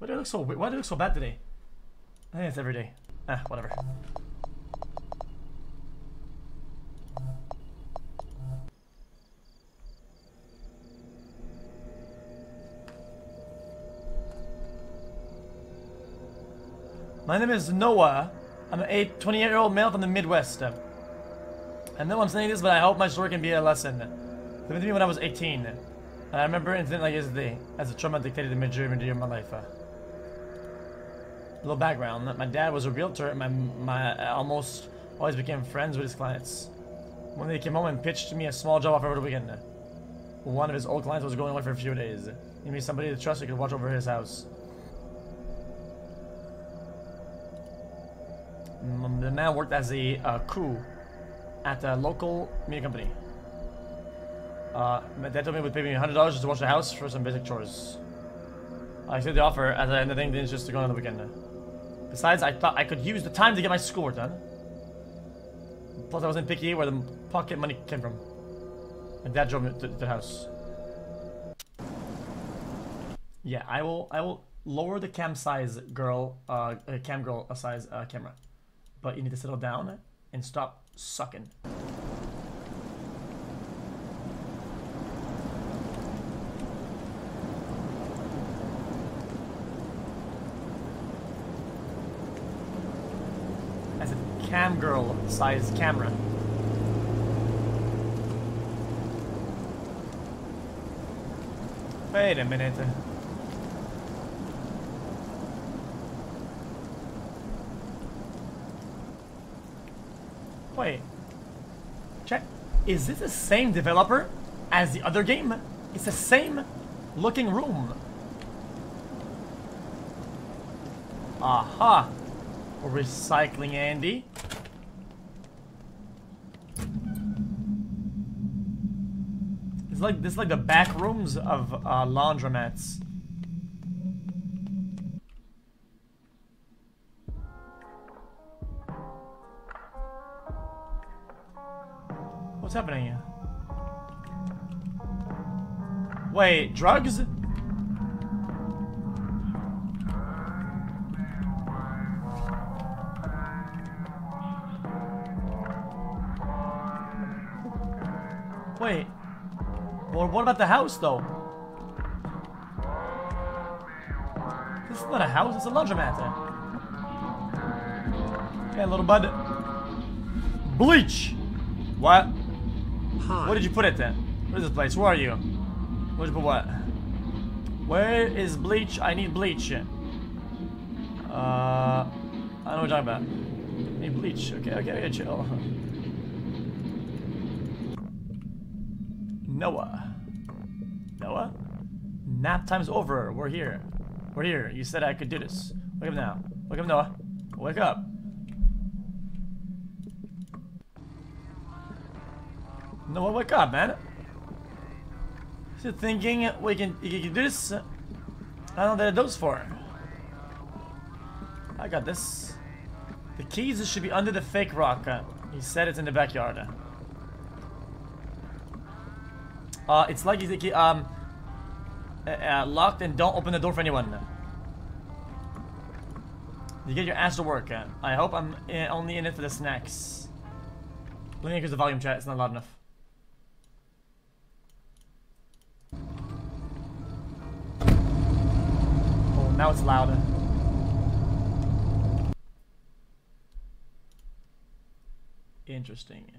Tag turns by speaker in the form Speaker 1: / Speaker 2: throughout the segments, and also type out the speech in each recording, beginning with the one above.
Speaker 1: Why do I look so why do I look so bad today? I think it's every day. Ah, whatever. My name is Noah. I'm a 28 year old male from the Midwest. I know I'm saying this, but I hope my story can be a lesson. It happened to me when I was 18. I remember an incident like yesterday, as a trauma dictated the majority of my life. Little background: My dad was a realtor, and my my I almost always became friends with his clients. Day he came home and pitched me a small job offer over the weekend. One of his old clients was going away for a few days. He needed somebody to trust who could watch over his house. The man worked as a uh, crew at a local media company. Uh, my dad told me he would pay me $100 just to watch the house for some basic chores. I accepted the offer as I had nothing just to go on the weekend. Besides, I thought I could use the time to get my schoolwork done. Plus, I wasn't picky where the pocket money came from. My dad drove me to the house. Yeah, I will. I will lower the cam size, girl. Uh, uh cam girl uh, size uh, camera. But you need to settle down and stop sucking. As a cam size camera. Wait a minute. Wait. Check. Is this the same developer as the other game? It's the same looking room. Aha. Recycling Andy. It's like this is like the back rooms of uh, laundromats. What's happening here? Wait, drugs? What about the house, though? This is not a house, it's a laundromat. Hey, little bud. Bleach! What?
Speaker 2: Hi.
Speaker 1: What did you put it then? Where's this place? Where are you? Where did you put what? Where is bleach? I need bleach. Uh, I don't know what you're talking about. I need bleach. Okay, okay, okay, chill. Noah. Noah? Nap time's over. We're here. We're here. You said I could do this. Wake up now. Wake up, Noah. Wake up. Noah, wake up, man. Still thinking we can, you can do this? I don't know what those for. I got this. The keys should be under the fake rock. He said it's in the backyard. Uh, it's like he's um uh, uh, locked and don't open the door for anyone. You get your ass to work. Uh, I hope I'm in, only in it for the snacks. Let me increase the volume, chat. It's not loud enough. Oh, now it's louder. Interesting.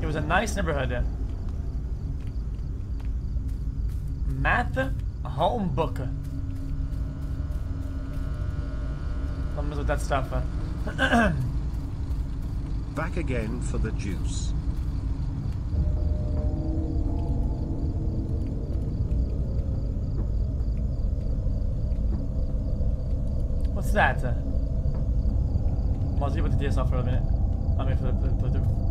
Speaker 1: It was a nice neighborhood. Math home book. Mess with that stuff. uh.
Speaker 2: Back again for the juice.
Speaker 1: What's that? Mozzie put the DS off for a minute. I mean, for the, for the, for the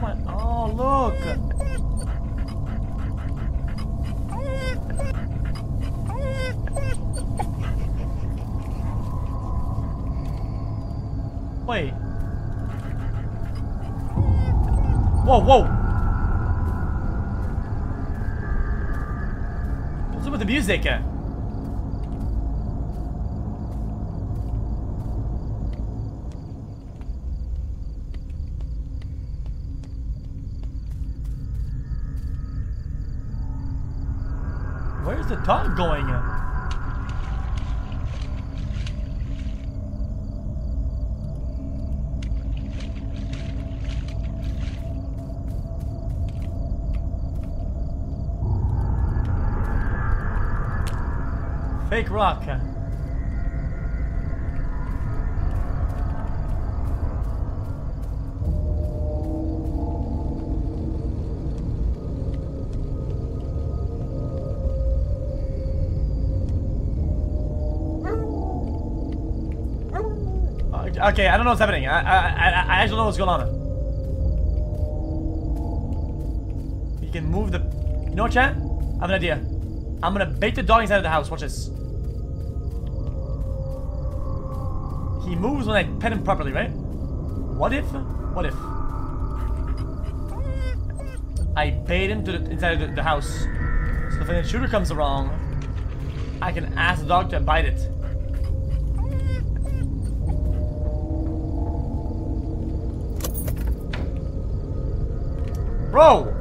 Speaker 1: my, oh, look. Wait. Whoa, whoa. What's up with the music? Dog going? in. Fake rock. Okay, I don't know what's happening. I, I, I, I actually don't know what's going on. You can move the... You know what, chat? I have an idea. I'm gonna bait the dog inside of the house. Watch this. He moves when I pet him properly, right? What if? What if? I bait him to the inside of the, the house. So if an shooter comes along, I can ask the dog to bite it. Bro!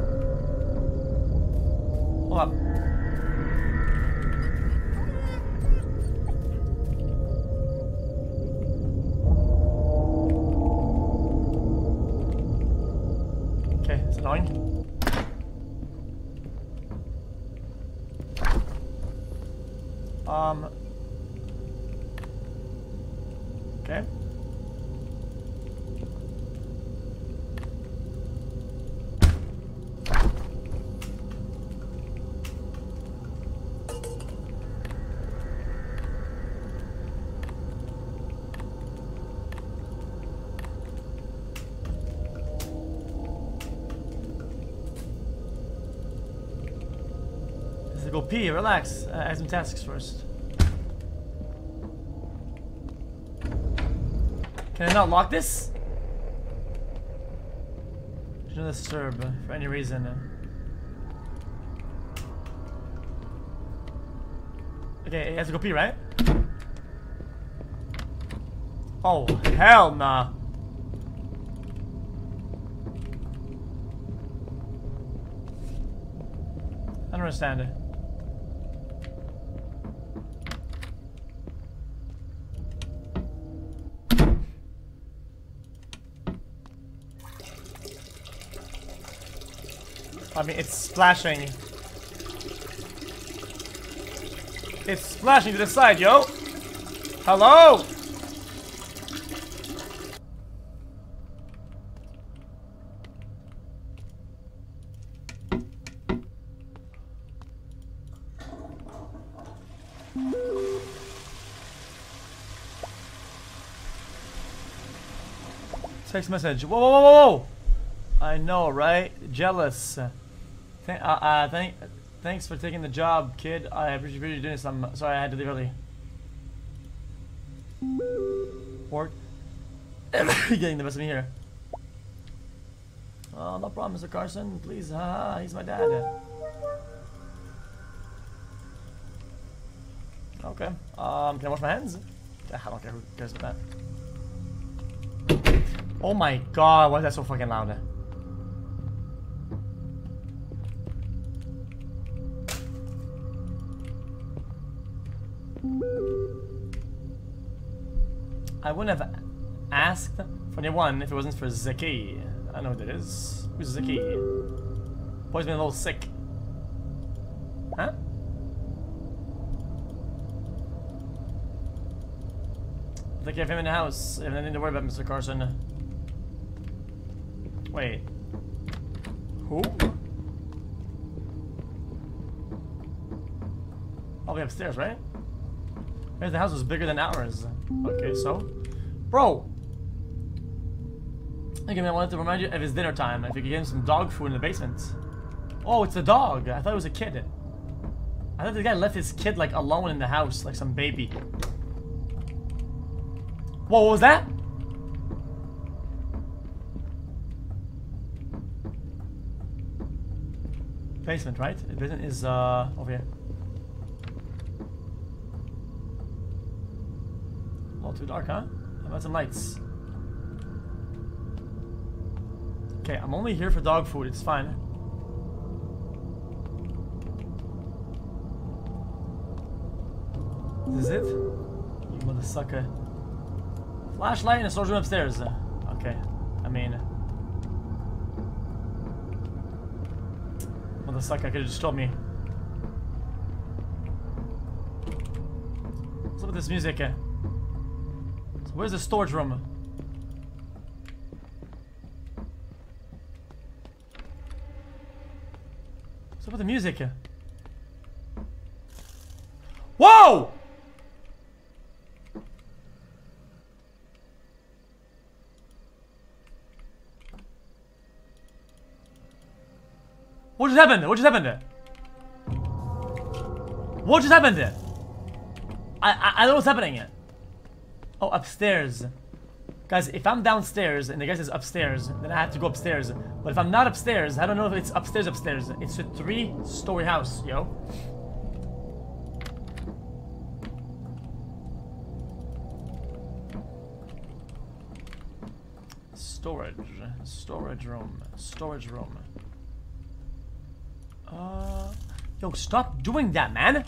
Speaker 1: Relax. Uh, I have some tasks first. Can I not lock this? Do not disturb uh, for any reason. uh. Okay, it has to go pee, right? Oh, hell nah. I don't understand it. I mean, it's splashing. It's splashing to the side, yo! Hello! Text message. Whoa, whoa, whoa, whoa! I know, right? Jealous. Uh, uh, thank, thanks for taking the job, kid. I appreciate you doing this. I'm sorry I had to leave early. Work. Getting the best of me here. Oh, no problem, Mr. Carson. Please, haha, he's my dad. Okay. Um, can I wash my hands? I don't care who cares about that. Oh my god, why is that so fucking loud? I wouldn't have asked for anyone if it wasn't for Zeki. I know who that is. Who's Zeki? Boy's been a little sick. Huh? Think I have him in the house. I have nothing to worry about, Mr. Carson. Wait. Who? I'll be upstairs, right? Maybe the house was bigger than ours. Okay, so? Bro! Man, I wanted to remind you of his dinner time. If you could get him some dog food in the basement. Oh, it's a dog. I thought it was a kid. I thought the guy left his kid, like, alone in the house, like some baby. Whoa, what was that? Basement, right? The basement is, uh, over here. All too dark, huh? How about some lights? Okay, I'm only here for dog food. It's fine. This is it? You mother sucker. Flashlight in a storage room upstairs. Okay. I mean... Mother sucker could have just told me. What's up with this music? Where's the storage room? What's up with the music? Whoa! What just happened? What just happened? What just happened? I, I, I don't know what's happening. Oh, upstairs. Guys, if I'm downstairs and the guy says upstairs, then I have to go upstairs. But if I'm not upstairs, I don't know if it's upstairs upstairs. It's a three-story house, yo. Storage. Storage room. Storage room. Uh, yo, stop doing that, man.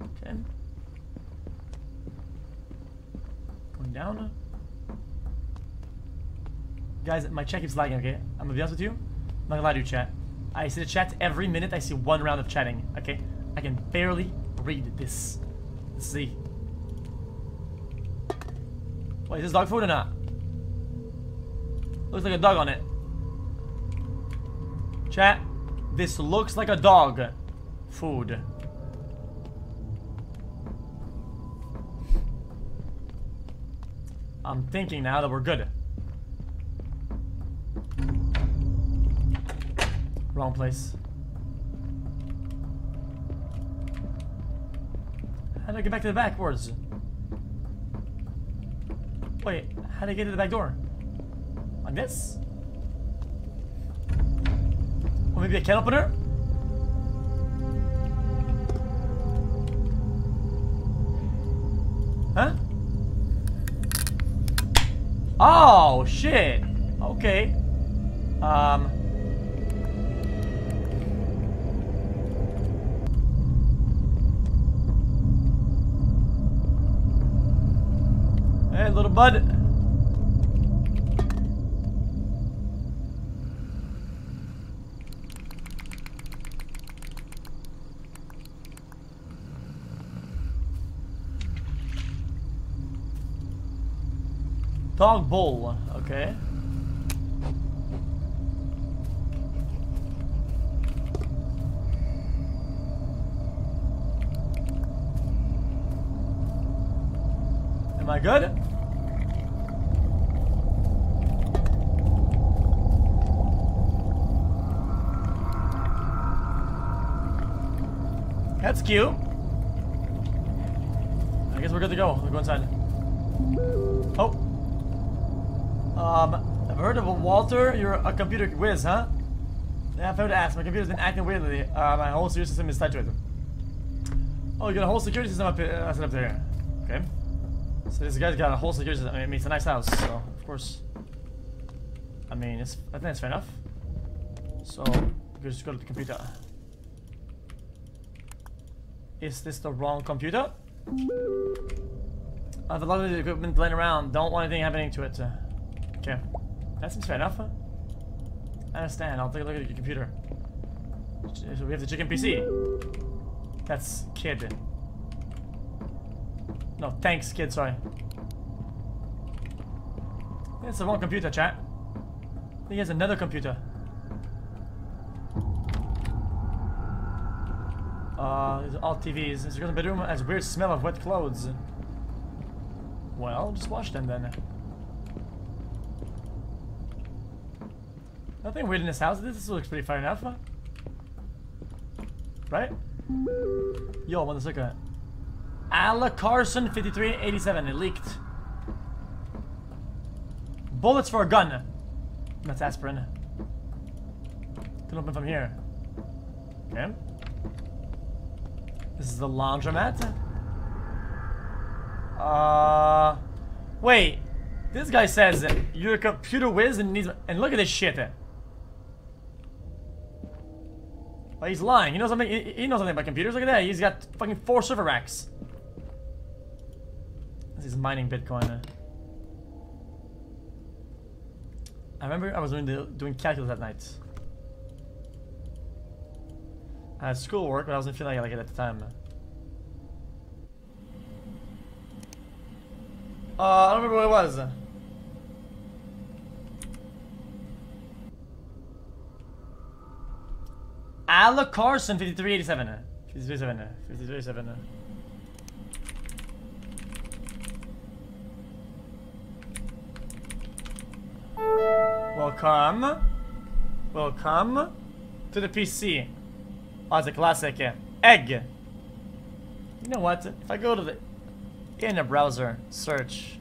Speaker 1: Okay. Going down. Guys, my chat keeps lagging, okay? I'm gonna be honest with you. I'm not gonna lie to you, chat. I see the chat every minute I see one round of chatting, okay? I can barely read this. Let's see. Wait, is this dog food or not? Looks like a dog on it. Chat, this looks like a dog. Food. I'm thinking now that we're good. Wrong place. How do I get back to the backwards? Wait, how do I get to the back door? Like this? Or maybe a can opener? Bud. Dog bowl. Okay. Am I good? Cute. I guess we're good to go. We'll go inside. Oh. Um, I've heard of a Walter. You're a computer whiz, huh? Yeah, I've heard to ask. My computer's been acting weirdly. Uh, my whole security system is tied to it. Oh, you got a whole security system up, here, uh, set up there. Okay. So this guy's got a whole security system. I mean, it's a nice house, so of course. I mean, it's. I think that's fair enough. So, we just go to the computer. Is this the wrong computer? I have a lot of equipment laying around. Don't want anything happening to it. Okay. That seems fair enough. I understand. I'll take a look at your computer. So we have the chicken PC. That's kid. No, thanks, kid. Sorry. It's the wrong computer, chat. He has another computer. Uh, these are all TVs. This girl's bedroom has a weird smell of wet clothes. Well, just wash them then. Nothing weird in this house. This looks pretty far enough. Right? Yo, what is look at Alan Carson 5387. It leaked. Bullets for a gun. That's aspirin. Can open from here. Okay. This is the laundromat. Uh, wait. This guy says you're a computer whiz and needs. And look at this shit. But he's lying. He knows something. He, knows something about computers. Look at that. He's got fucking four server racks. This is mining Bitcoin. I remember I was doing the, doing calculus at night. I had schoolwork, but I wasn't feeling like it at the time. Uh, I don't remember what it was. Alan Carson, 5387. 5387. 5387. Welcome. Welcome to the PC. Oh, it's a classic. Egg. You know what? If I go to the in a browser, search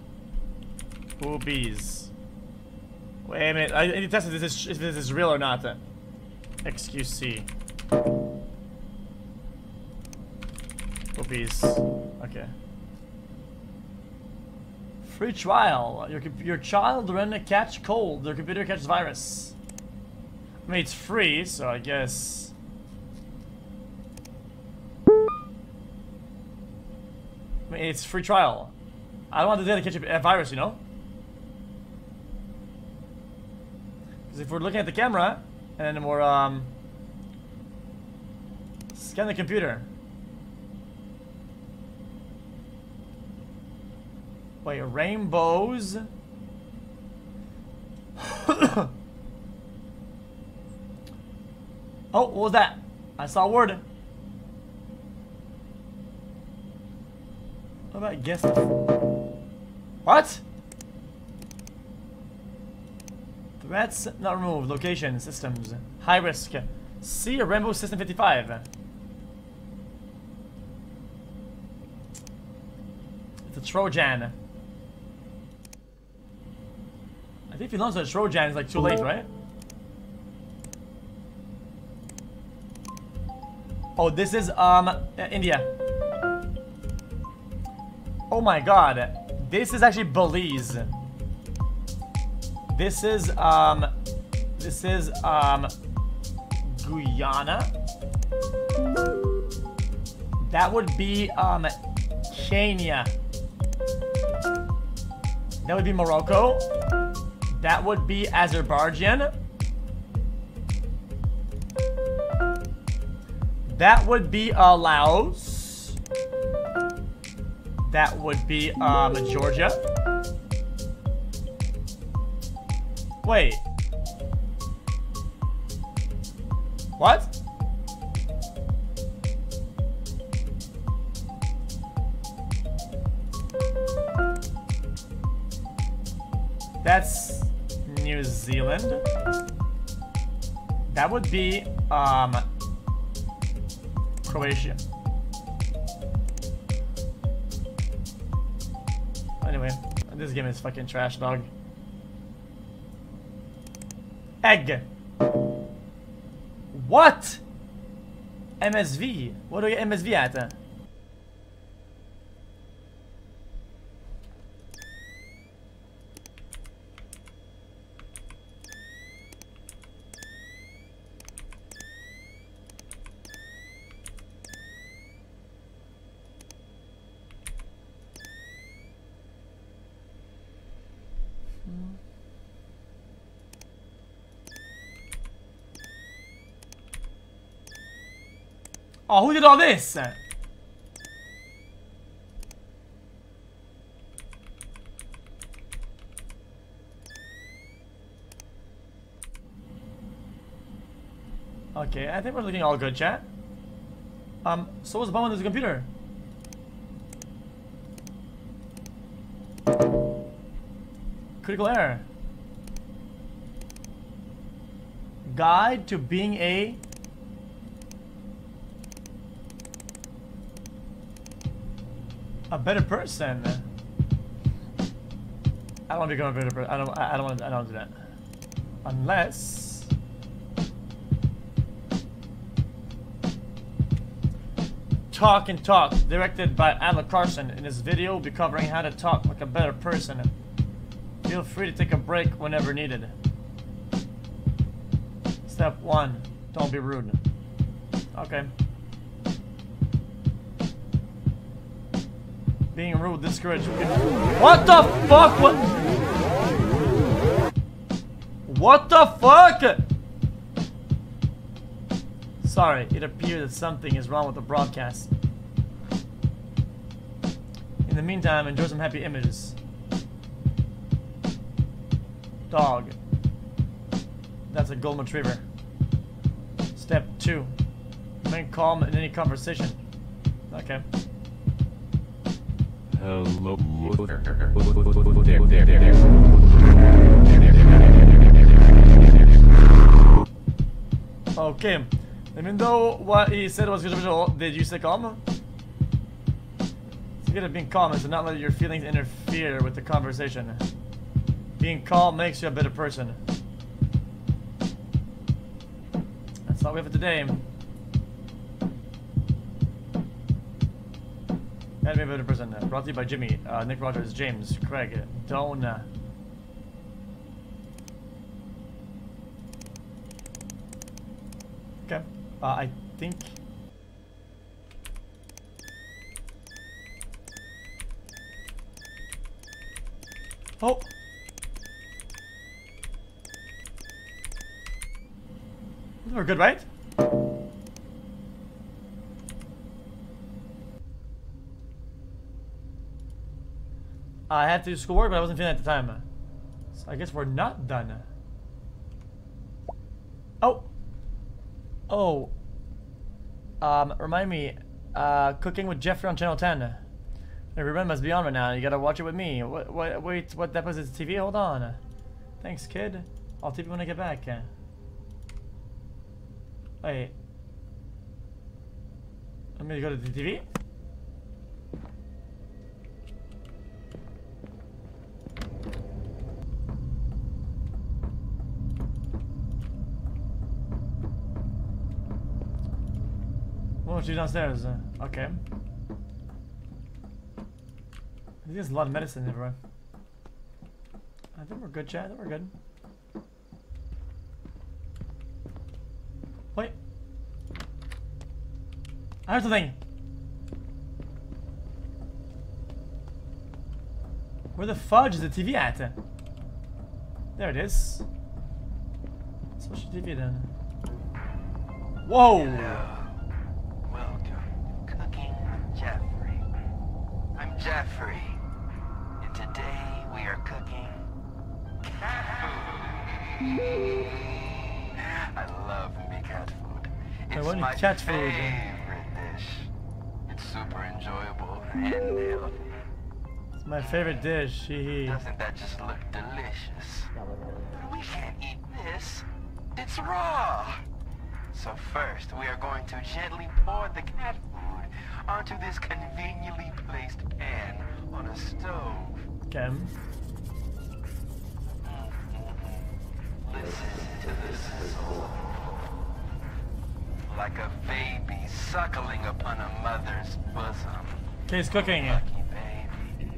Speaker 1: boobies. Wait a minute. I need to test if this is, if this is real or not. XQC. Boobies. Okay. Free trial. Your your child ran a catch cold. Their computer catches virus. I mean, it's free, so I guess. Mean, it's free trial. I don't want to catch a virus, you know? Because if we're looking at the camera, and then we're, um... Scan the computer. Wait, rainbows? oh, what was that? I saw a word. What about guess? What? Threats not removed. Location, systems. High risk. See a Rainbow System 55. It's a Trojan. I think if you launch a Trojan, it's like too late, right? Oh, this is, um, India. Oh my god. This is actually Belize. This is, um, this is, um, Guyana. That would be, um, Kenya. That would be Morocco. That would be Azerbaijan. That would be uh, Laos. That would be um, Georgia. Wait. What? That's New Zealand. That would be um Croatia. This fucking trash, dog. Egg. What? MSV. What do get MSV at? Oh, who did all this? Okay, I think we're looking all good, chat. Um, so what's the problem with this computer? Critical error. Guide to being a a better person. I don't want to become a better person. I don't. I don't want. To, I don't want to do that. Unless. Talk and Talk, directed by Alan Carson. In this video, we'll be covering how to talk like a better person. Feel free to take a break whenever needed. Step 1. Don't be rude. Okay. Being rude discouraged. What the fuck? What? What the fuck? Sorry, it appears that something is wrong with the broadcast. In the meantime, enjoy some happy images. Dog. That's a golden retriever. Step 2. Remain calm in any conversation. Okay.
Speaker 3: Hello.
Speaker 1: Okay. Even though what he said was controversial, did you stay calm? It's good at being calm is to not let your feelings interfere with the conversation. Being calm makes you a better person. That's all we have for today. Gotta be a better person. Brought to you by Jimmy, uh, Nick Rogers, James, Craig, Dona. Okay. Uh, I think. Oh. We're good, right? I had to do schoolwork, but I wasn't feeling it at the time. So I guess we're not done. Oh. Oh. Um, remind me, uh, cooking with Jeffrey on Channel 10. Everyone must be on right now. You gotta watch it with me. What? What? Wait, what episode is TV? Hold on. Thanks, kid. I'll tip you when I get back. Wait. I'm gonna go to the TV. She's downstairs. Uh, okay. There's a lot of medicine everywhere. I think we're good, chat. I think we're good. Wait. I heard something. Where the fudge is the TV at? There it is. Switch the TV then. Whoa!
Speaker 4: Welcome, Cooking with Jeffrey. I'm Jeffrey, and today we are cooking cat food. I love me cat food.
Speaker 1: I
Speaker 4: It's
Speaker 1: want
Speaker 4: my
Speaker 1: cat food.
Speaker 4: favorite dish. It's super enjoyable and healthy.
Speaker 1: It's my favorite dish.
Speaker 4: Doesn't that just look delicious? But we can't eat this. It's raw. So first, we are going to gently pour the cat food onto this conveniently placed pan on a stove.
Speaker 1: Okay.
Speaker 4: Listen to the sizzle. Like a baby suckling upon a mother's bosom.
Speaker 1: Okay, it's cooking.
Speaker 4: Lucky baby.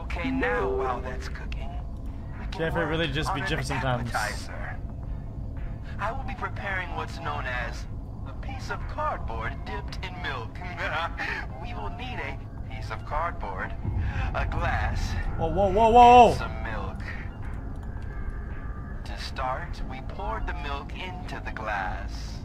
Speaker 4: Okay, now while that's cooking,
Speaker 1: Jeffrey
Speaker 4: work
Speaker 1: really just be
Speaker 4: on an
Speaker 1: sometimes.
Speaker 4: I will be preparing what's known as piece of cardboard dipped in milk. we will need a piece of cardboard, a glass,
Speaker 1: Whoa, whoa, whoa, whoa!
Speaker 4: and some milk. To start, we poured the milk into the glass.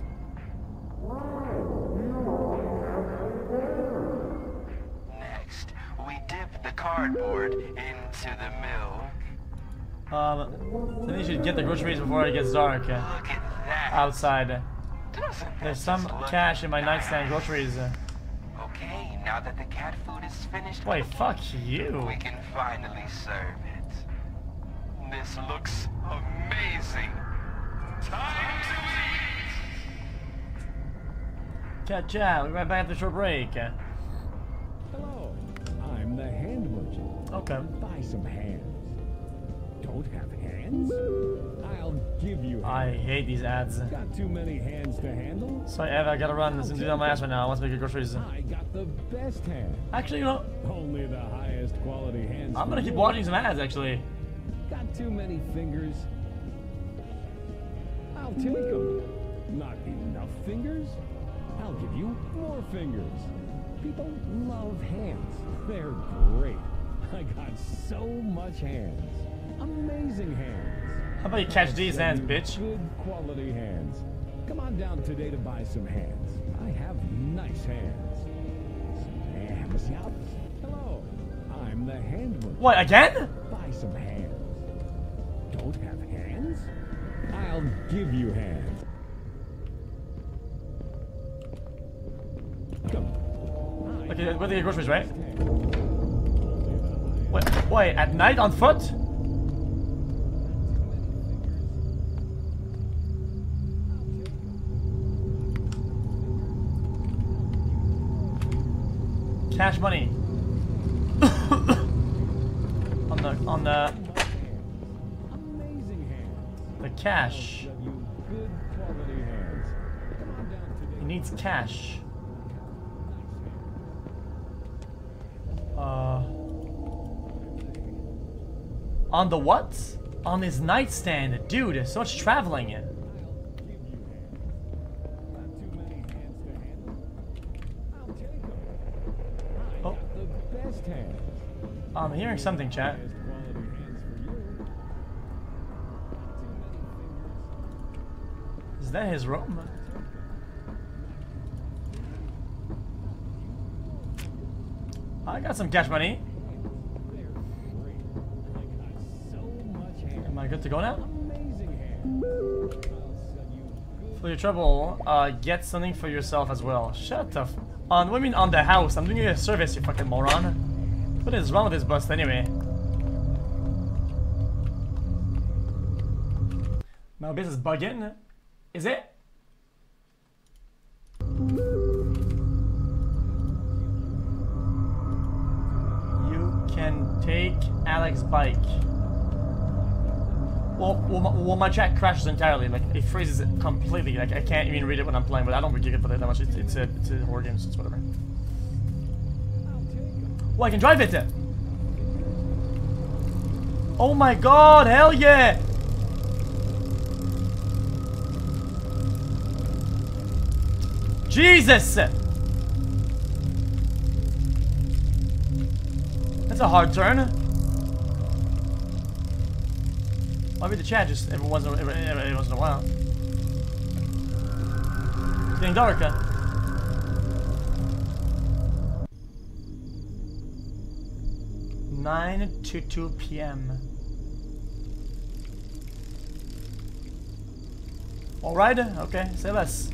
Speaker 4: Next, we dip the cardboard into the milk.
Speaker 1: Um, I think you should get the groceries before it gets dark.
Speaker 4: Look at that.
Speaker 1: outside.
Speaker 4: Doesn't that
Speaker 1: There's some cash in my nightstand groceries. uh.
Speaker 4: Okay, now that the cat food is finished,
Speaker 1: Wait, fuck you.
Speaker 4: we can finally serve it. This looks amazing. Time to eat.
Speaker 1: Chat, chat. We'll be right back after a short break. uh.
Speaker 5: Hello, I'm the hand merchant.
Speaker 1: Okay.
Speaker 5: Buy some hands. Don't have hands? I'll give you
Speaker 1: I hate these ads.
Speaker 5: Got too many hands to handle?
Speaker 1: Sorry, Ev, I gotta run. This is on my ass right now. I want to make your groceries.
Speaker 5: I got the best hand.
Speaker 1: Actually, you know,
Speaker 5: Only the highest quality hands.
Speaker 1: I'm gonna keep watching some ads, actually.
Speaker 5: Got too many fingers? I'll take them. Not enough fingers? I'll give you more fingers. People love hands. They're great. I got so much hands. Amazing hands.
Speaker 1: How about you catch these hands, bitch?
Speaker 5: Good quality hands. Come on down today to buy some hands. I have nice hands. Hello. I'm the handler.
Speaker 1: What, again?
Speaker 5: Buy some hands. Don't have hands? I'll give you hands. Come.
Speaker 1: Okay, are your groceries, right?
Speaker 5: The
Speaker 1: Wait, wait, at night on foot? Cash money. on the on the
Speaker 5: amazing hands.
Speaker 1: the cash.
Speaker 5: Give you good quality hands. Come on down today.
Speaker 1: He needs cash. Uh, on the what? On his nightstand, dude. So much traveling.
Speaker 5: I'll give you hands. Not too many hands to handle? I'll take them. I
Speaker 1: Oh.
Speaker 5: got the best hands.
Speaker 1: I'm hearing something, chat. Is that his room? I got some cash money. Am I good to go now? For your trouble, uh, get something for yourself as well. Shut the f- On, mean on the house? I'm doing you a service, you fucking moron. What is wrong with this bust anyway? My business is bugging? Is it? You can take Alex's bike. Well, well, my, well, my chat crashes entirely. Like it freezes completely. Like I can't even read it when I'm playing. But I don't really give it that much. It's, it's a it's a horror game, so it's whatever. Well, I can drive it. Oh my god! Hell yeah! Jesus! That's a hard turn. Why read the chat just every once in, every, every in a while? It's getting dark, huh? Nine to two p.m. All right. Okay. Say less.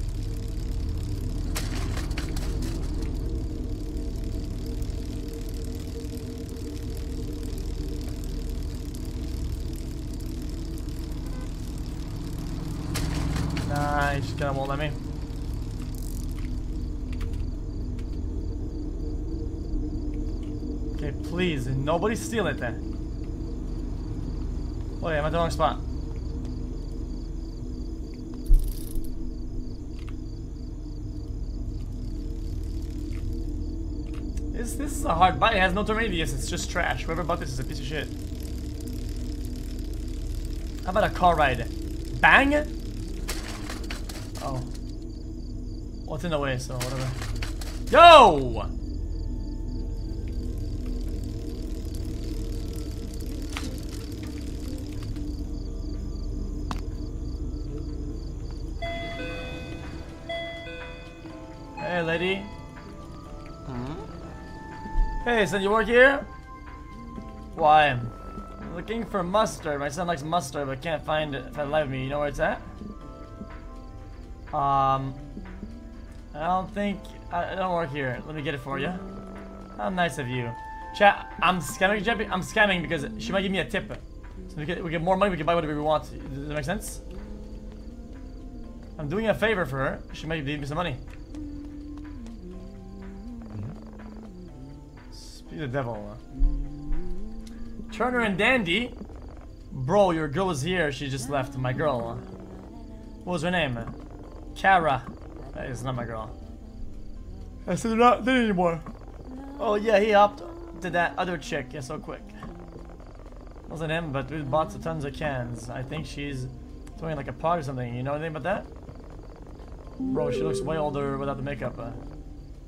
Speaker 1: Nah, he just kinda won't let me. Okay, please, nobody steal it then. Oh yeah, I'm at the wrong spot. This, this is a hard buy. It has no turn radius. It's just trash. Whoever bought this is a piece of shit. How about a car ride? Bang? Oh. Well, in the way, so whatever. Yo! Hey, you work here? Why? Looking for mustard. My son likes mustard, but can't find it the life of me. You know where it's at? Um, I don't think I, I don't work here. Let me get it for you. How nice of you. Chat, I'm scamming. I'm scamming because she might give me a tip. So we get we get more money. We can buy whatever we want. Does that make sense? I'm doing a favor for her. She might give me some money. The devil. Turner and Dandy. Bro, your girl was here. She just left. My girl. What was her name? Kara. That is not my girl. I said they're not there anymore. Oh yeah, he hopped to that other chick. Yeah, so quick. Wasn't him, but we bought some tons of cans. I think she's doing like a pot or something. You know anything about that? Bro, she looks way older without the makeup. Uh,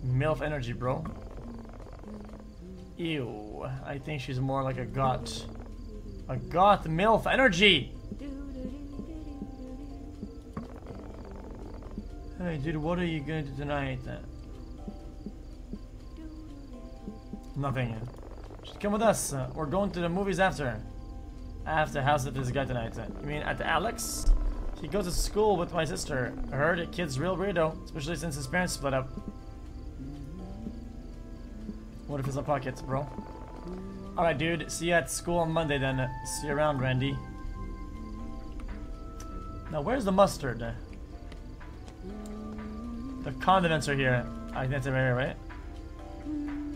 Speaker 1: MILF energy, bro. Ew. I think she's more like a goth. A goth MILF energy! Hey, dude, what are you going to do tonight? Nothing. Just come with us. Uh, we're going to the movies after. I have to house this guy tonight. Uh, you mean at Alex? He goes to school with my sister. I heard the kid's real weirdo, especially since his parents split up. What if it's a pocket, bro? Alright, dude. See you at school on Monday then. See you around, Randy. Now, where's the mustard? The condiments are here. I think that's right, right?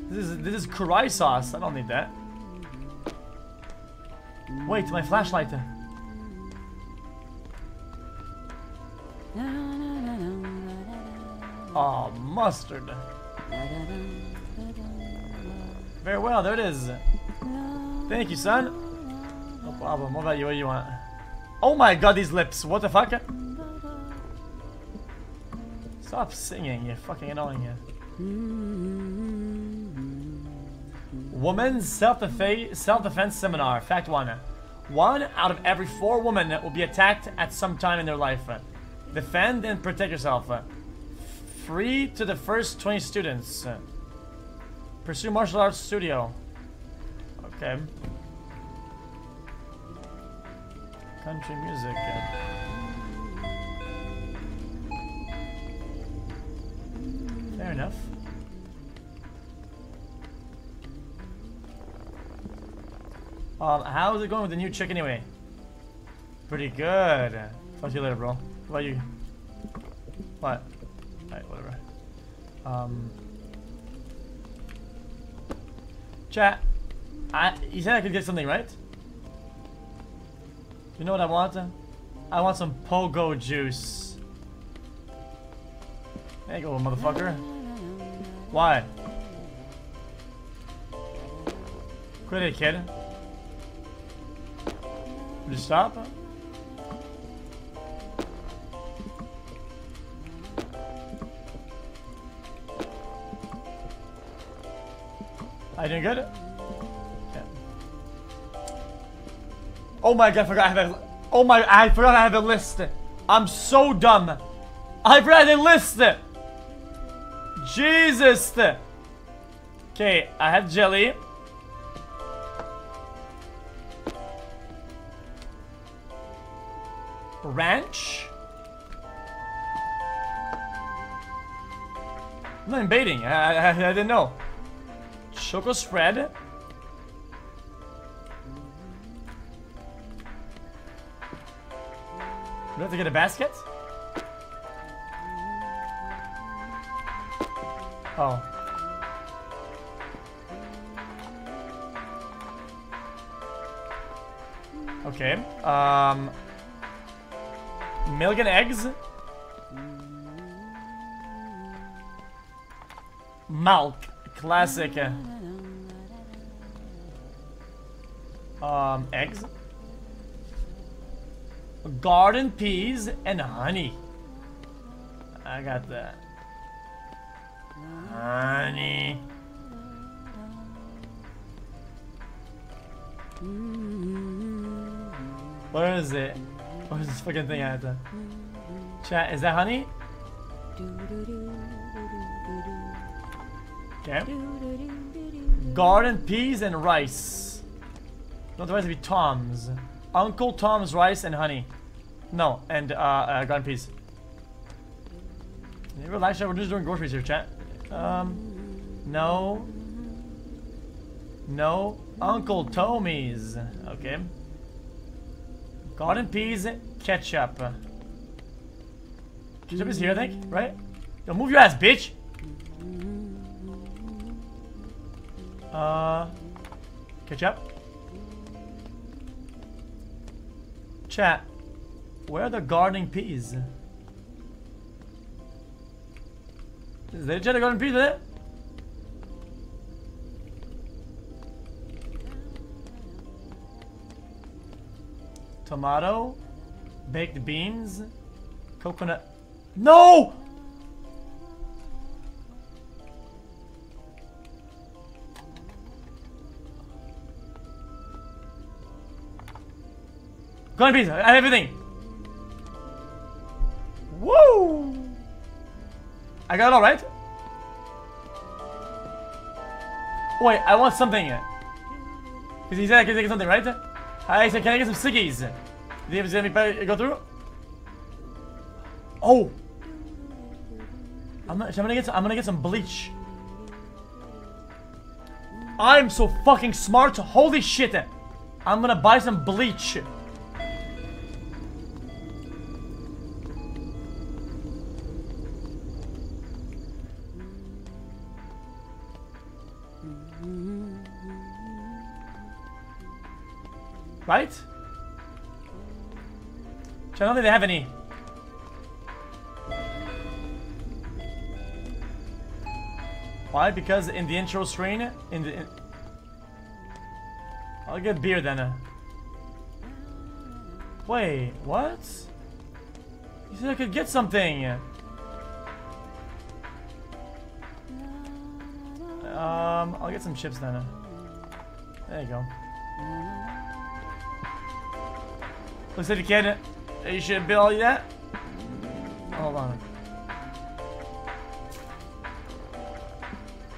Speaker 1: This is this is curry sauce. I don't need that. Wait, my flashlight. Oh, mustard. Very well, there it is. Thank you, son. No problem. What about you? What do you want? Oh my god, these lips. What the fuck? Stop singing, You're fucking annoying. Women's self-defense self-defense seminar. Fact one. One out of every four women will be attacked at some time in their life. Defend and protect yourself. Free to the first 20 students. Pursue martial arts studio. Okay. Country music. Fair enough. Um, how is it going with the new chick anyway? Pretty good. Talk to you later, bro. What about you? What? Alright, whatever. Um. Chat. I, you said I could get something, right? You know what I want? I want some pogo juice. There you go, motherfucker. Why? Quit it, kid. Would you stop? I didn't get it? Yeah. Oh my god, I forgot I have a... Oh my, I forgot I have a list. I'm so dumb. I forgot a list. Jesus. Okay, I have jelly. Ranch. I'm not invading. I, I, I didn't know. Choco spread. We have to get a basket? Oh. Okay. Um. Milk and eggs. Milk. Classic. Um, eggs. Garden peas and honey. I got that. Honey. Where is it? Where's this fucking thing at? Chat, is that honey? Okay. Garden peas and rice. Don't the rice be Tom's. Uncle Tom's rice and honey. No, and uh, uh garden peas. Relax, we're just doing groceries here, chat. Um, no. No. Uncle Tommy's. Okay. Garden peas, ketchup. Ketchup is here, I think, right? Yo, move your ass, bitch! Uh, ketchup. Chat. Where are the gardening peas? Is there a garden peas there? Tomato, baked beans, coconut. No! Garden peas, I have everything. Woo! I got it all right. Wait, I want something. Cause he said I can get something, right? I said, can I get some ciggies? Do you have anybody go through? Oh! I'm gonna, I'm gonna get some, I'm gonna get some bleach. I'm so fucking smart. Holy shit! I'm gonna buy some bleach. Right? I don't think they have any. Why? Because in the intro screen, in the... In... I'll get beer then. Wait, what? You said I could get something. Um, I'll get some chips then. There you go. Looks like you can. You should all that. Hold on.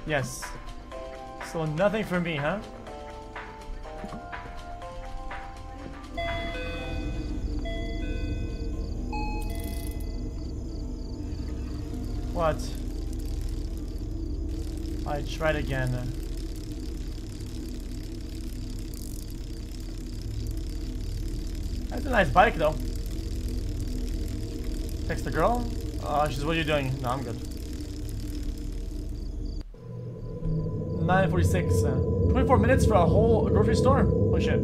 Speaker 1: Yes. So nothing for me, huh? What? I tried again. That's a nice bike, though. Text the girl. Uh, she's, what are you doing? No, I'm good. 946. Uh, 24 minutes for a whole grocery store? Oh shit.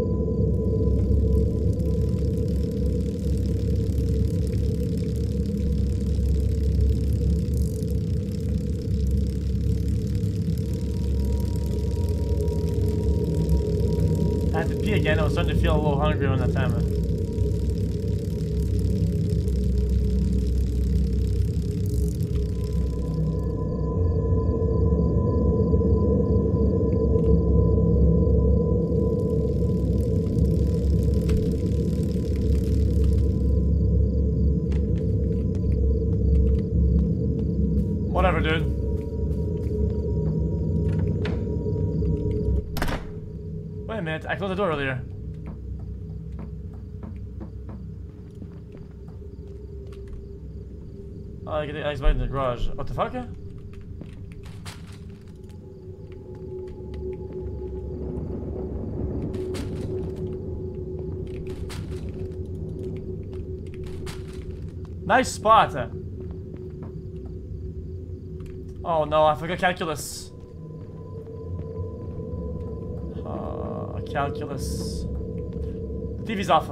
Speaker 1: I had to pee again. I was starting to feel a little hungry when that time. Door earlier. Oh, I get the ice in the garage. What the fuck? Nice spot. Oh no, I forgot calculus. Uh, calculus. TV's off.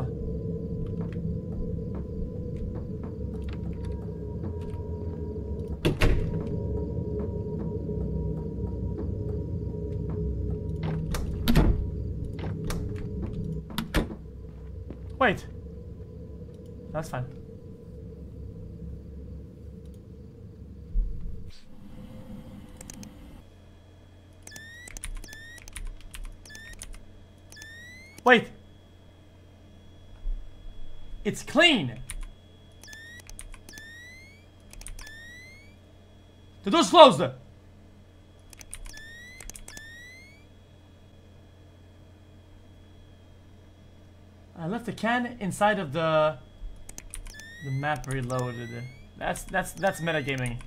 Speaker 1: Wait. That's fine. Wait. It's clean. The door's closed. I left the can inside of the the map reloaded. That's that's that's metagaming.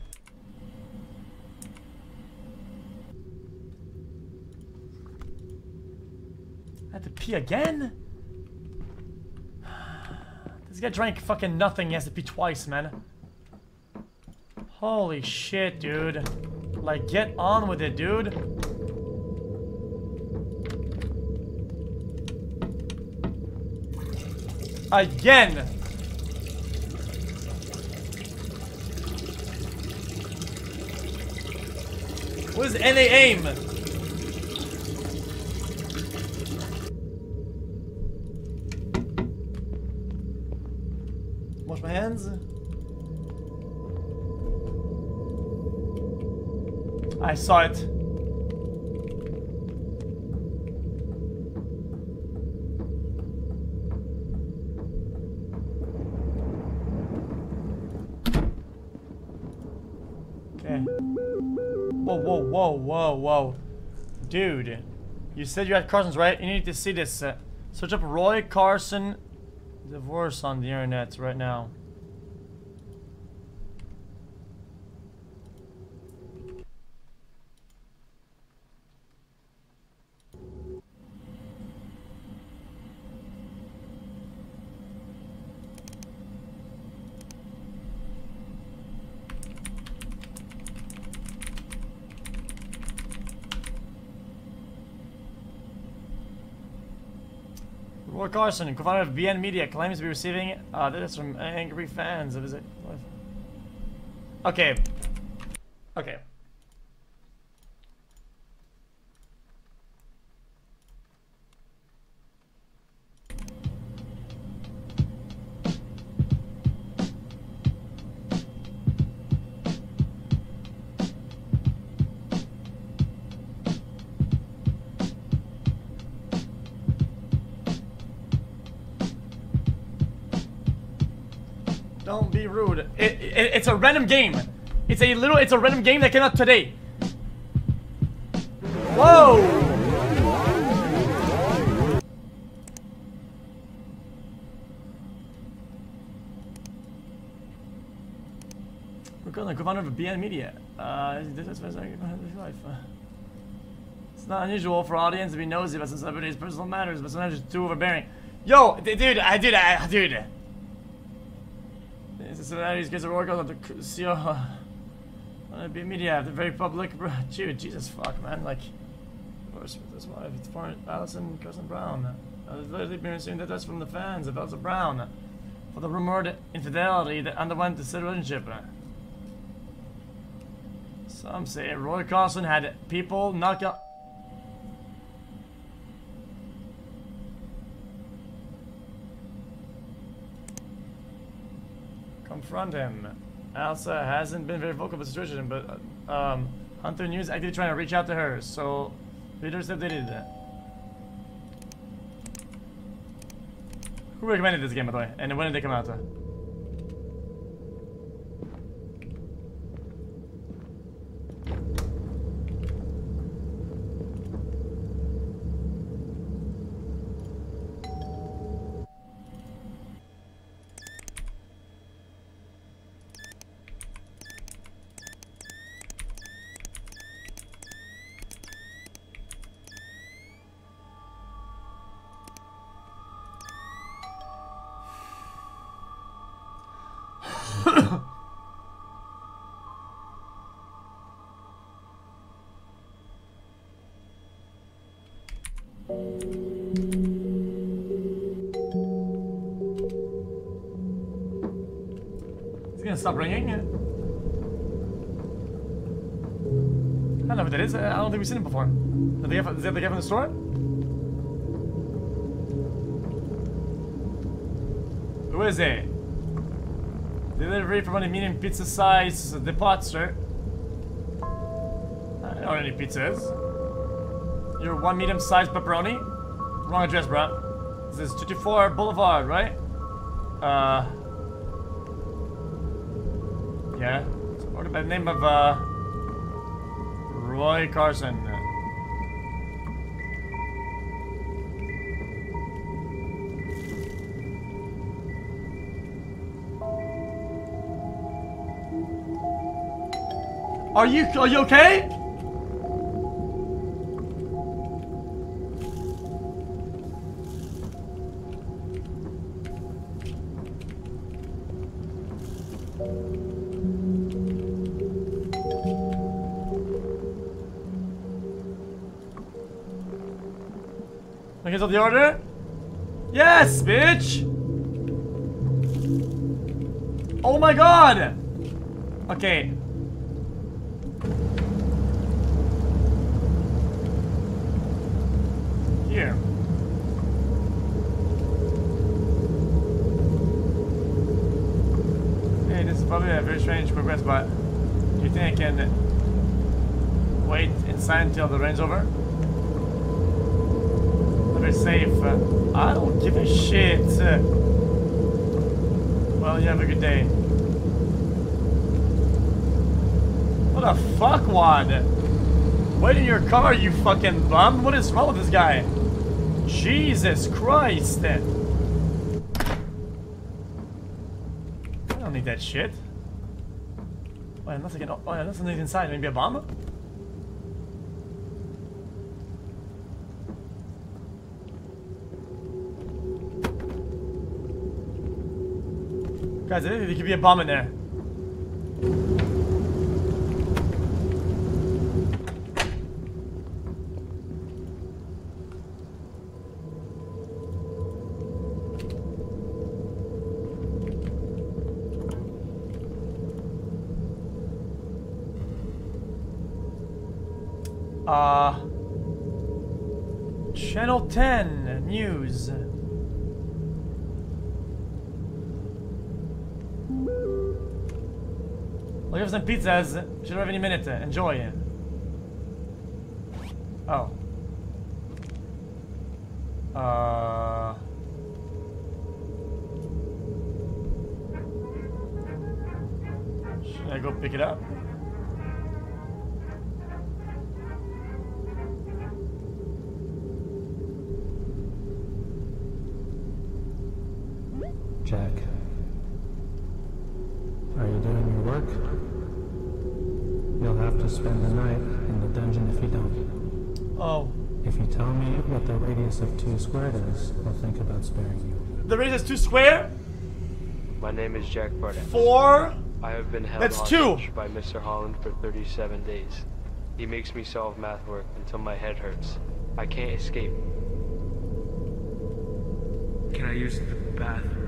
Speaker 1: I have to pee again? This guy drank fucking nothing. He has to pee twice, man. Holy shit, dude. Like, get on with it, dude. Again! What is NA aim? I saw it. Okay. Whoa, whoa, whoa, whoa, whoa. Dude, you said you had Carson's right? You need to see this. Uh, search up Roy Carson divorce on the internet right now. Roy Carson, co-founder of BN Media, claims to be receiving uh, this from angry fans of his. Okay. Okay. Don't be rude. It, it, it's a random game. It's a little. It's a random game that came out today. Whoa! To co-founder of BN Media. Uh, this is life. It's not unusual for audience to be nosy about some celebrities' personal matters, but sometimes it's too overbearing. Yo, dude, I did, I, dude. Celebrities gets a work on the CEO. Uh, be media, the very public. bro- Dude, Jesus fuck, man. Like, of course, with his wife, it's for Allison Cousin Brown. There's literally been receiving that that's from the fans of Elsa Brown for the rumored infidelity that underwent the citizenship. Some say Roy Carson had people knock out. Confront him. Elsa hasn't been very vocal about the situation, but um, Hunter News actively trying to reach out to her, so readers updated that. Who recommended this game, by the way? And when did they come out? uh? Stop ringing? I don't know what that is. I don't think we've seen it before. Is that the guy, is that the guy from the store? Who is it? Delivery from a medium pizza size departure. I don't know any pizza is. You're one medium sized pepperoni? Wrong address, bro. This is 54 Boulevard, right? Uh. By the name of, uh. Roy Carson. Are you are you okay? The order? Yes, bitch! Oh my god! Okay. Here. Hey, this is probably a very strange progress, but do you think I can wait inside until the rain's over? Safe. I don't give a shit. Well, you have a good day. What the fuck, Wad? Wait in your car, you fucking bum. What is wrong with this guy? Jesus Christ. I don't need that shit. Oh, I can. Oh, unless something's inside. Maybe a bomb? Guys, there there could be a bomb in there. Pizzas. Should have any minute. Enjoy. Oh.
Speaker 6: I'll sparing you.
Speaker 1: The radius is two square?
Speaker 7: My name is Jack Barnett.
Speaker 1: Four?
Speaker 7: I have been held
Speaker 1: That's
Speaker 7: hostage
Speaker 1: two.
Speaker 7: by Mr. Holland for 37 days. He makes me solve math work until my head hurts. I can't escape. Can I use the bathroom?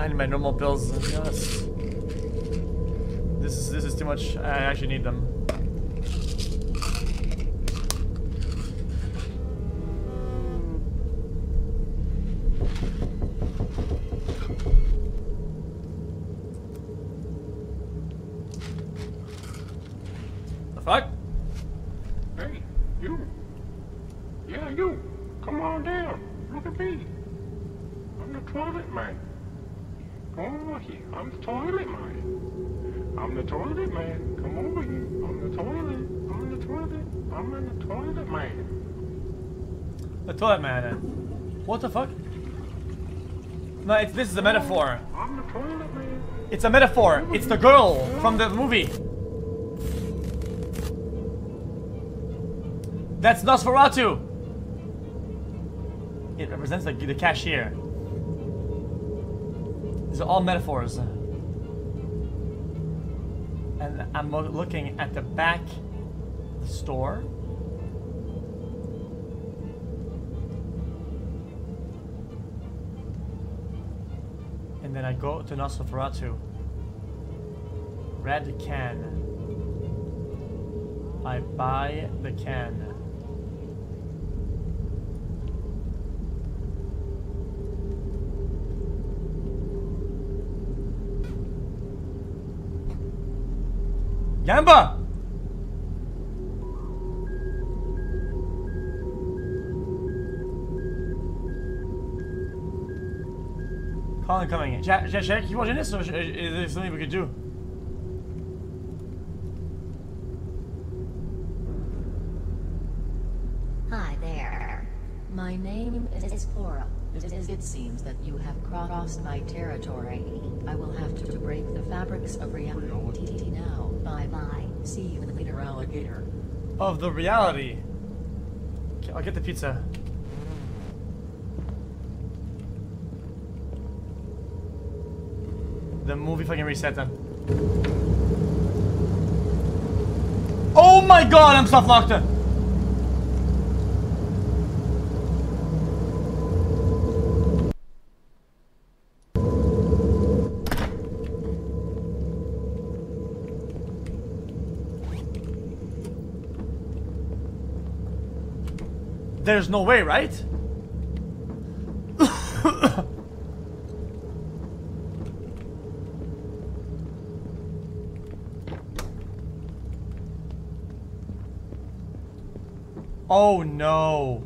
Speaker 1: I need my normal pills. This is this is too much. I actually need them. The fuck?
Speaker 8: Hey, you. Yeah, you. Come on down. Look at me. I'm the toilet man. Come over here. I'm the toilet man. I'm the toilet man. Come over here. I'm the toilet. I'm the toilet. I'm in the toilet man.
Speaker 1: The toilet man. What the fuck? No, it's, this is a metaphor.
Speaker 8: I'm the toilet man.
Speaker 1: It's a metaphor. It's the girl from the movie. That's Nosferatu. It represents the, the cashier. These are all metaphors. And I'm looking at the back of the store. And then I go to Nosferatu. Red can. I buy the can. Gamba! Colin coming in. Jack, Jack, Jack, you watching this or is there something we could do?
Speaker 9: Hi there. My name is Flora. It, is, it seems that you have crossed my territory. I will have to break the fabrics of reality now. Bye bye. See you later, alligator.
Speaker 1: Of the reality. I'll get the pizza. The movie fucking reset then. Oh my god, I'm soft locked. in. There's no way, right? Oh no.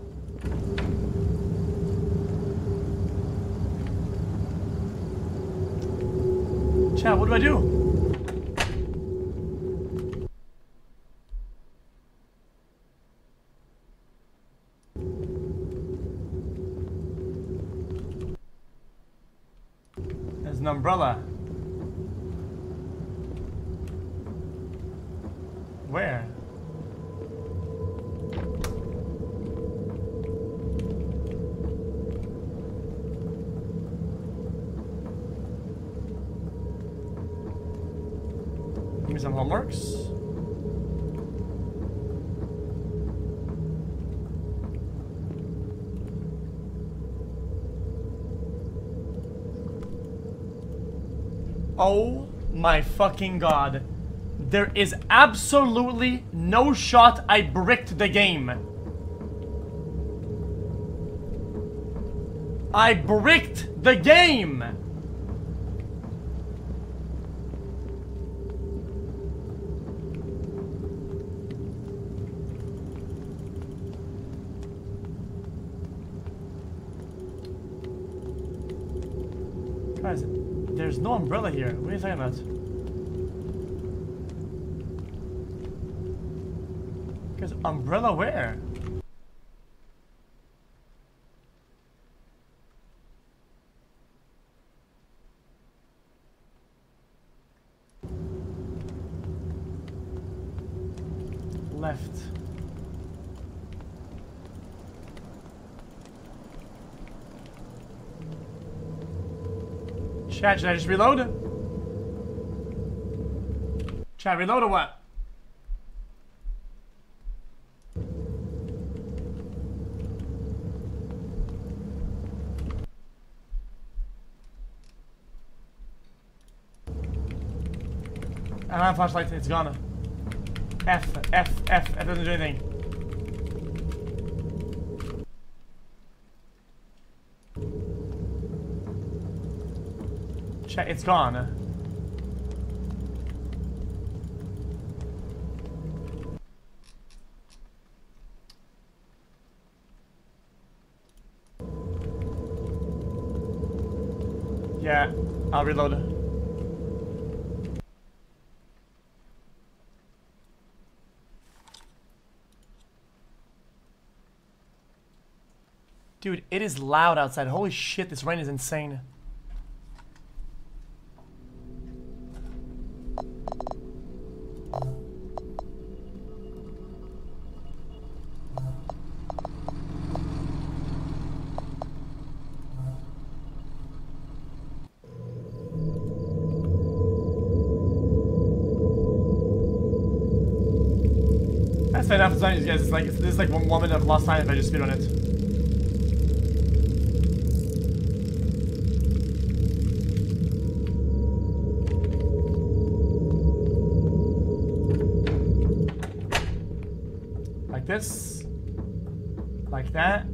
Speaker 1: Chat, what do I do? There's an umbrella. Where? Give me some homeworks. Oh my fucking god. There is absolutely no shot I bricked the game. I bricked the game! Guys, there's no umbrella here. What are you talking about? Guys, umbrella where? Left. Chat, should I just reload? Chat, reload or what? I don't have flashlight, it's gone. F, F, F, F doesn't do anything. Chat, it's gone. Yeah, I'll reload. Dude, it is loud outside. Holy shit, this rain is insane. It's. It's like this is like one, minute of lost time if I just speed on it. Like this. Like that.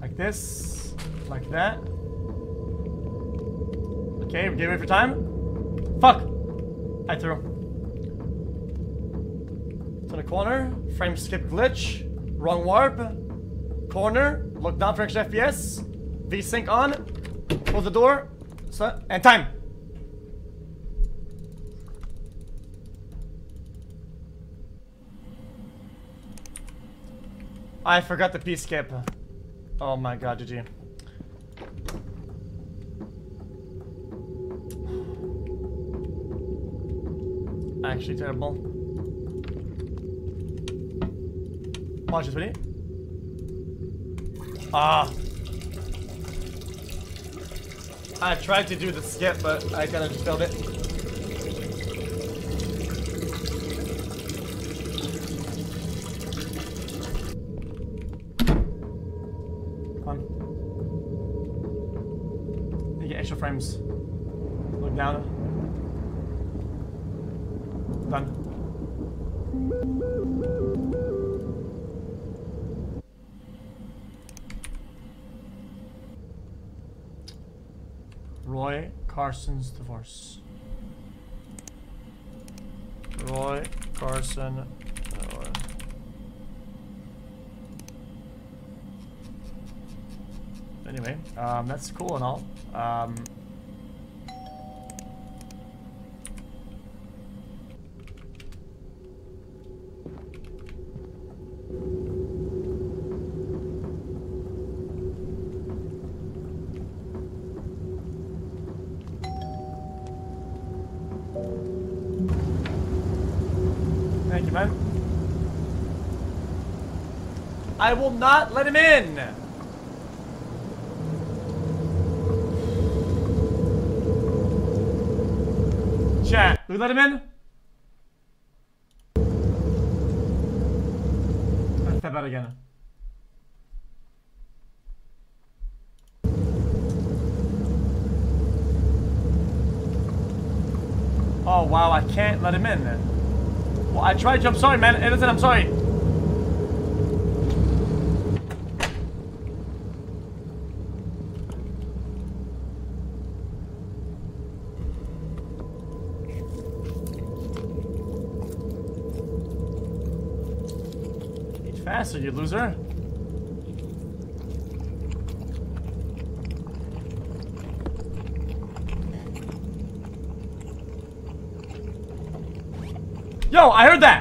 Speaker 1: Like this. Like that. Okay, we're getting ready for time. Fuck! I threw. Corner. Frame skip glitch. Wrong warp. Corner. Look down for extra FPS. V-Sync on. Close the door. So, and time. I forgot the P-skip. Oh my god, GG. Actually terrible. Watch this, ready? Ah. I tried to do the skip, but I kind of just failed it. Carson's divorce. Roy Carson. uh, Anyway, um, that's cool and all. Um, Thank you, man. I will not let him in. Chat, we let him in? I said that again. Oh wow, I can't let him in then. Well, I tried to. I'm sorry, man. Edison, I'm sorry. Faster, you loser. Yo, I heard that.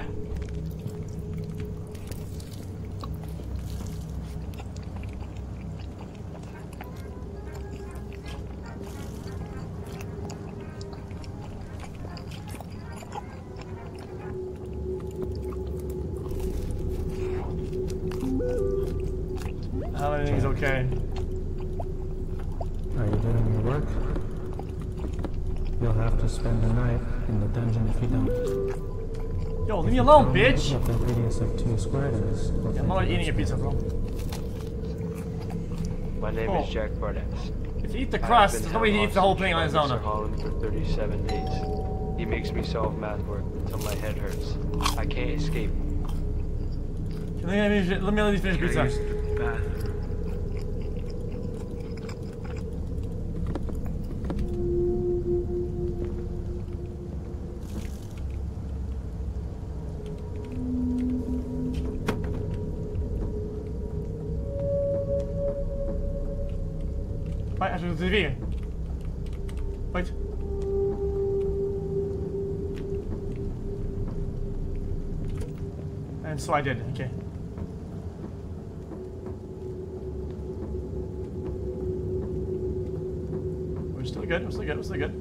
Speaker 1: Alone, bitch.
Speaker 6: What the radius of two squared is.
Speaker 1: Yeah, I'm
Speaker 6: take
Speaker 1: not
Speaker 6: it.
Speaker 1: eating your pizza, bro.
Speaker 7: My name
Speaker 1: Oh.
Speaker 7: is Jack Bardax.
Speaker 1: If you eat the crust,
Speaker 7: been
Speaker 1: there's no way he eats the whole thing on his own.
Speaker 7: Mr. Holland for 37 days. He makes me solve math work until my head hurts. I can't escape.
Speaker 1: Let me, let me let me finish pizza. So I did, okay. We're still good, we're still good, we're still good.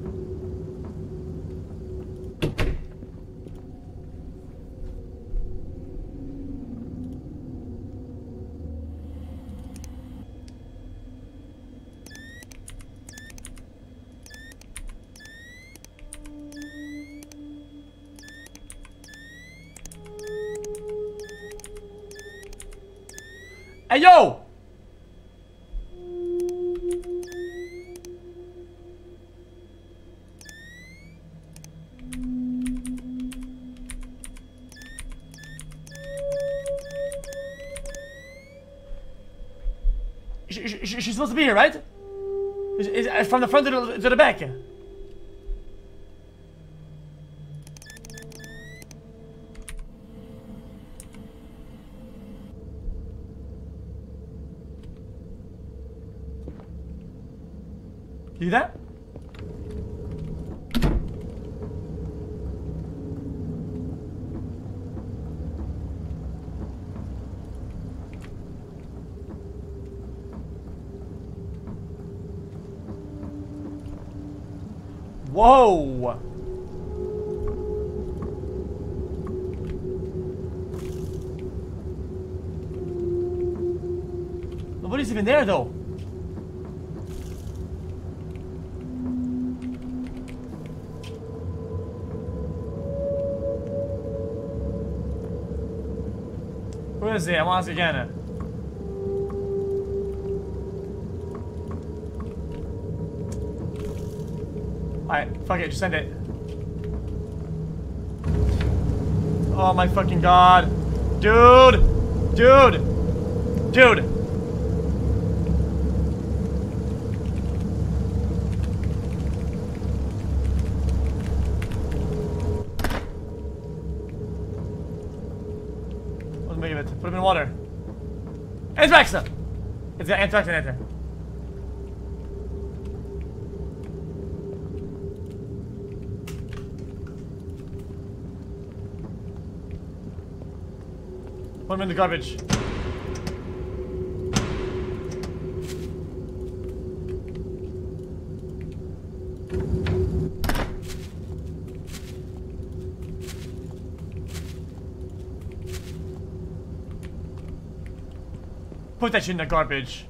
Speaker 1: Supposed to be here, right? Is, is, from the front to the, to the back. You that? Whoa! Nobody's even there though. Who is he? I want to ask again. Fuck it, just send it. Oh my fucking god. Dude! Dude! Dude! What's making it? Put him in water. Anthrax! It's got anthrax in it. In the garbage. Put that shit in the garbage.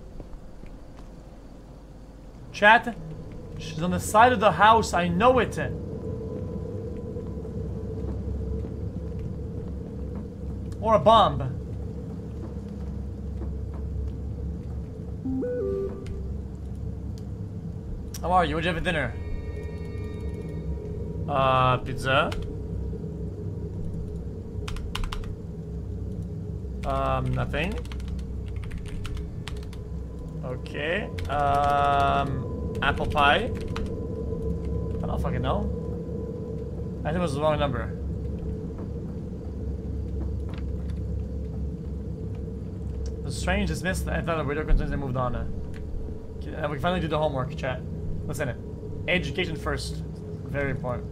Speaker 1: Chat, she's on the side of the house. I know it. Or a bomb. How are you? What'd you have for dinner? Uh, pizza. Um, nothing. Okay. Um, apple pie. I don't fucking know. I think it was the wrong number. The strange dismissed. I thought the radio concerns and moved on. Okay, we finally do the homework, chat. Listen. Education first. Very important.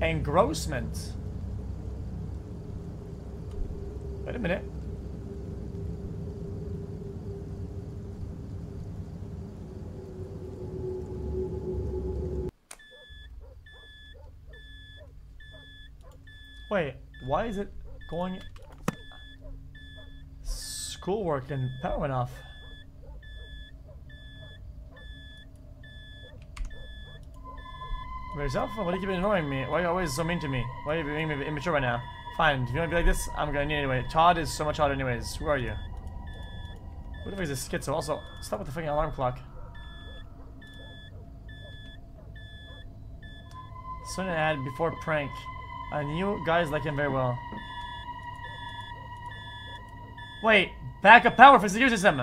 Speaker 1: Engrossment. Wait a minute. Wait, why is it going schoolwork and power went off? Yourself? Why do you keep ignoring me? Why are you always so mean to me? Why are you being immature right now? Fine, if you want to be like this, I'm gonna need it anyway. Todd is so much harder anyways. Who are you? Who the fuck is this schizo? Also, stop with the fucking alarm clock. Send an ad before prank. I knew guys like him very well. Wait, backup power for security system.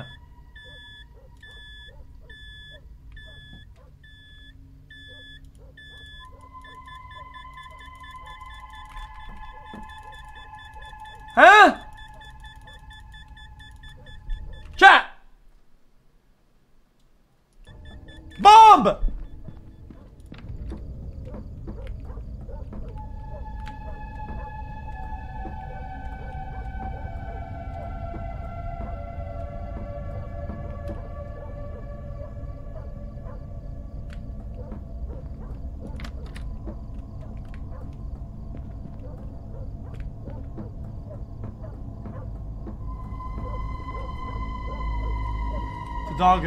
Speaker 1: Dog.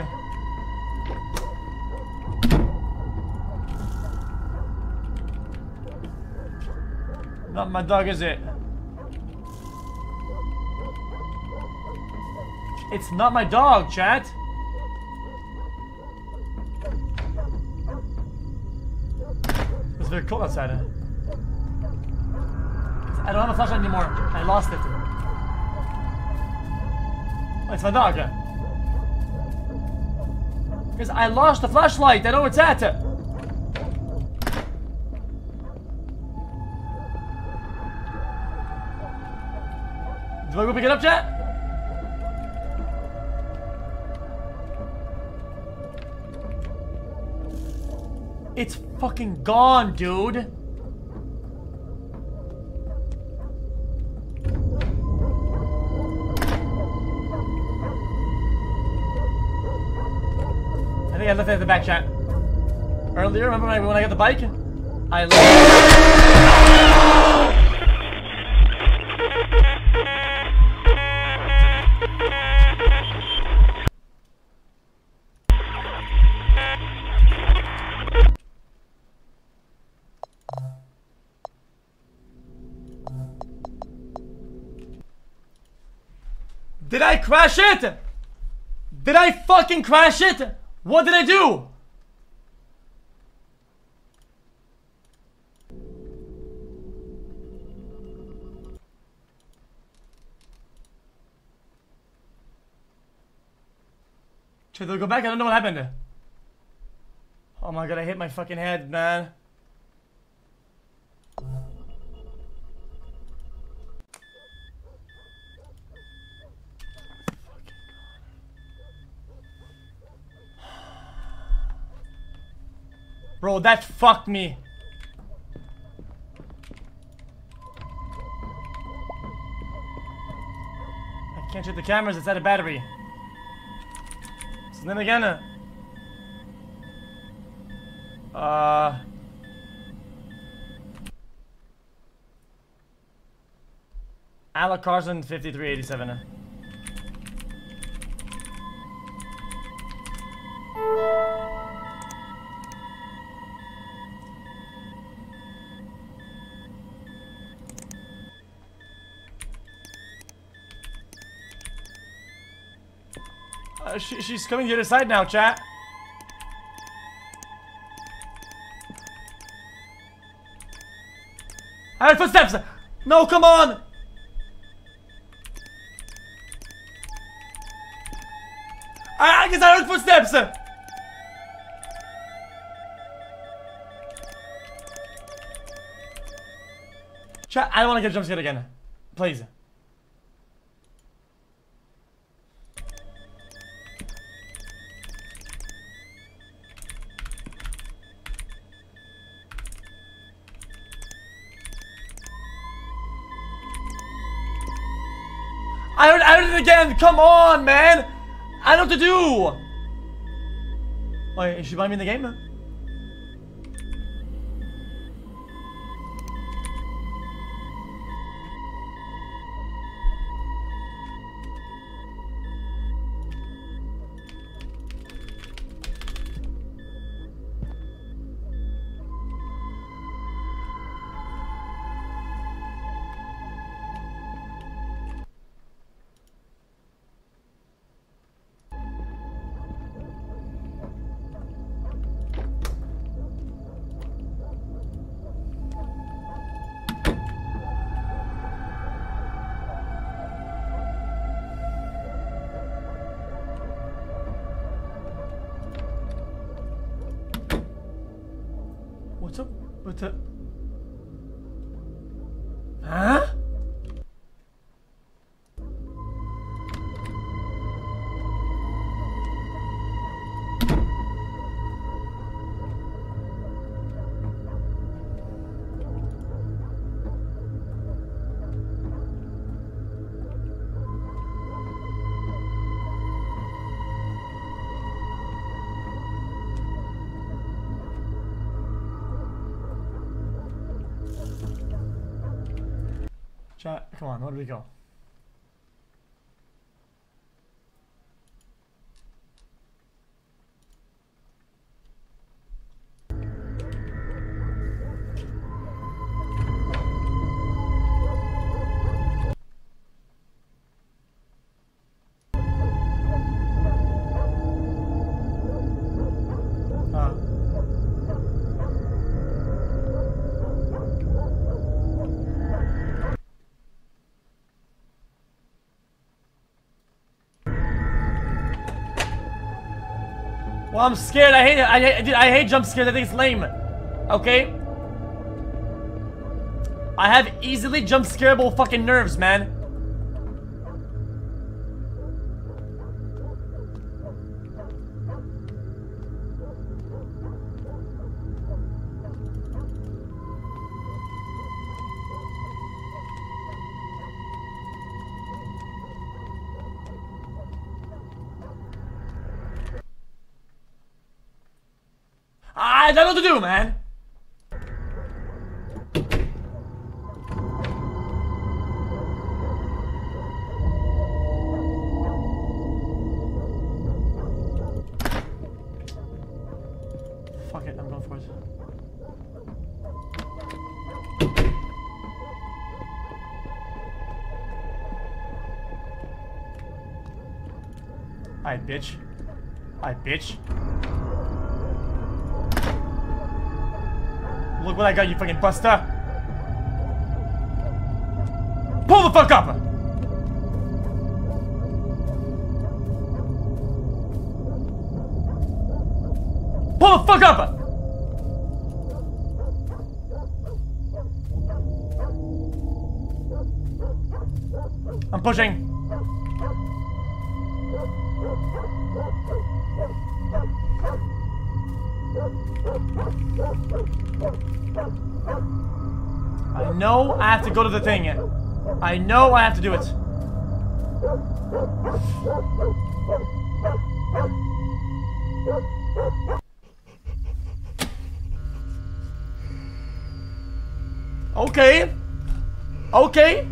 Speaker 1: Not my dog, is it? It's not my dog, chat. It's very cold outside. I don't have a flashlight anymore. I lost it. Oh, it's my dog. Because I lost the flashlight. I know it's at. Do I go pick it up, chat? It's fucking gone, dude. I left it at the back chat. Earlier, remember when I, when I got the bike? I left. Did I crash it? Did I fucking crash it? What did I do? Should I go back? I don't know what happened. Oh my god, I hit my fucking head, man. Bro, that fucked me. I can't shoot the cameras, it's out of battery. So then again, uh... uh Carson, 5387. She, she's coming to the other side now, chat. I heard footsteps! No, come on! I, I guess I heard footsteps! Chat, I don't want to get jump scared again. Please. Come on, man! I know what to do! Wait, is she buying me in the game? Chat, come on, where do we go? Well, I'm scared. I hate it. I hate, I hate jump scares. I think it's lame. Okay? I have easily jump scareable fucking nerves, man. Don't to do, man. Fuck it, I'm going for it. Alright, bitch. Alright, bitch. Look what I got, you fucking buster. Pull the fuck up! Pull the fuck up! I'm pushing. Have to go to the thing. I know I have to do it. Okay. Okay.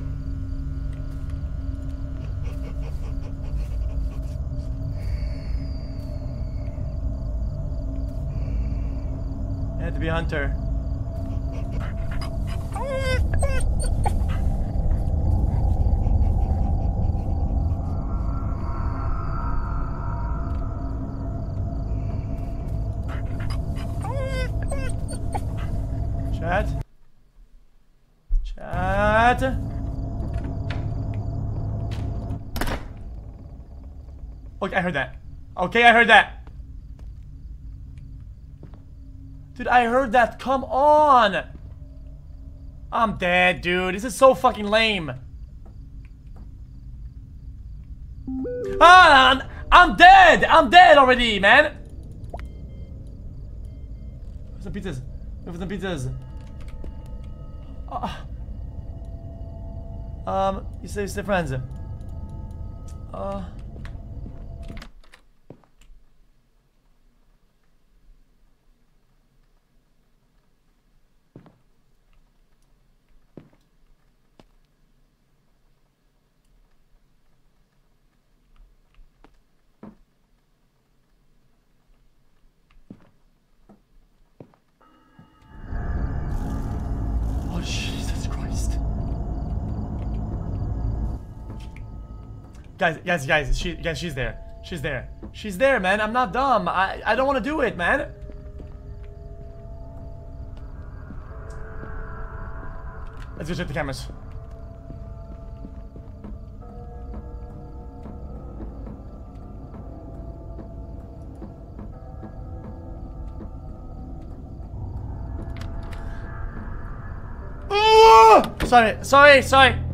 Speaker 1: It had to be Hunter. Chat. Chat. I heard that. Okay, I heard that. Dude, I heard that. Come on. I'm dead, dude. This is so fucking lame. Ah, I'm, I'm dead. I'm dead already, man. Where's the pizzas? Where's the pizzas? Ah. Um, you say it's the friends. Uh. Oh, Jesus Christ. Guys, guys, guys, she, guys, she's there. She's there. She's there, man. I'm not dumb. I, I don't want to do it, man. Let's go check the cameras. Ooh! Sorry, sorry, sorry.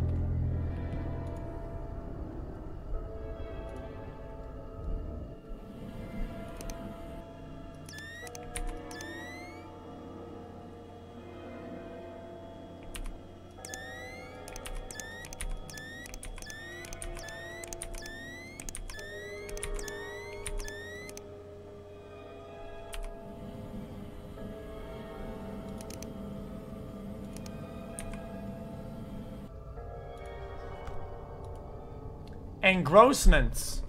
Speaker 1: Engrossments.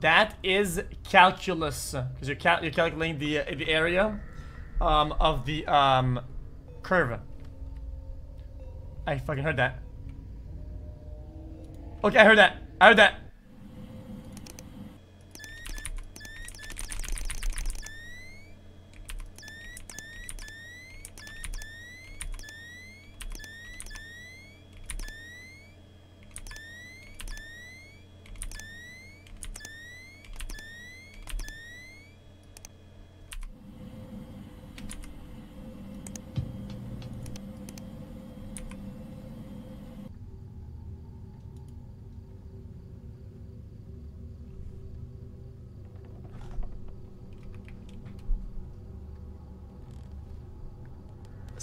Speaker 1: That is calculus, because you're, cal you're calculating the uh, the area um, of the um, curve. I fucking heard that. Okay, I heard that. I heard that.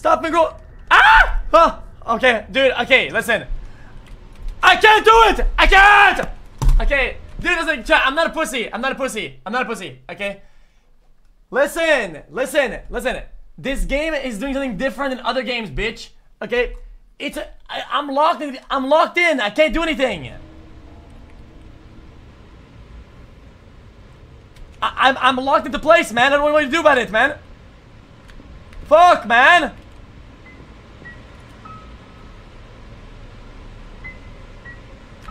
Speaker 1: Stop me, go. Ah! ah! Okay, dude. Okay, listen. I can't do it. I can't. Okay, dude. Listen. I'm not a pussy. I'm not a pussy. I'm not a pussy. Okay. Listen, listen, listen. This game is doing something different than other games, bitch. Okay. It's a, I, I'm locked in. I'm locked in. I can't do anything. I, I'm I'm locked into place, man. I don't know what to do about it, man. Fuck, man.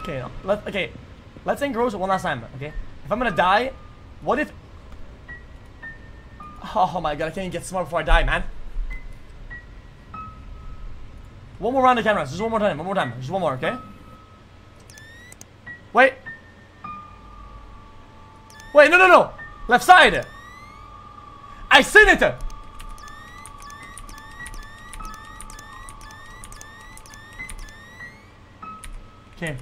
Speaker 1: Okay, let okay. Let's engross one last time, okay? If I'm gonna die, what if... Oh my god, I can't even get smart before I die, man. One more round of cameras. Just one more time. One more time. Just one more, okay? Wait. Wait, no, no, no. Left side. I seen it. Okay.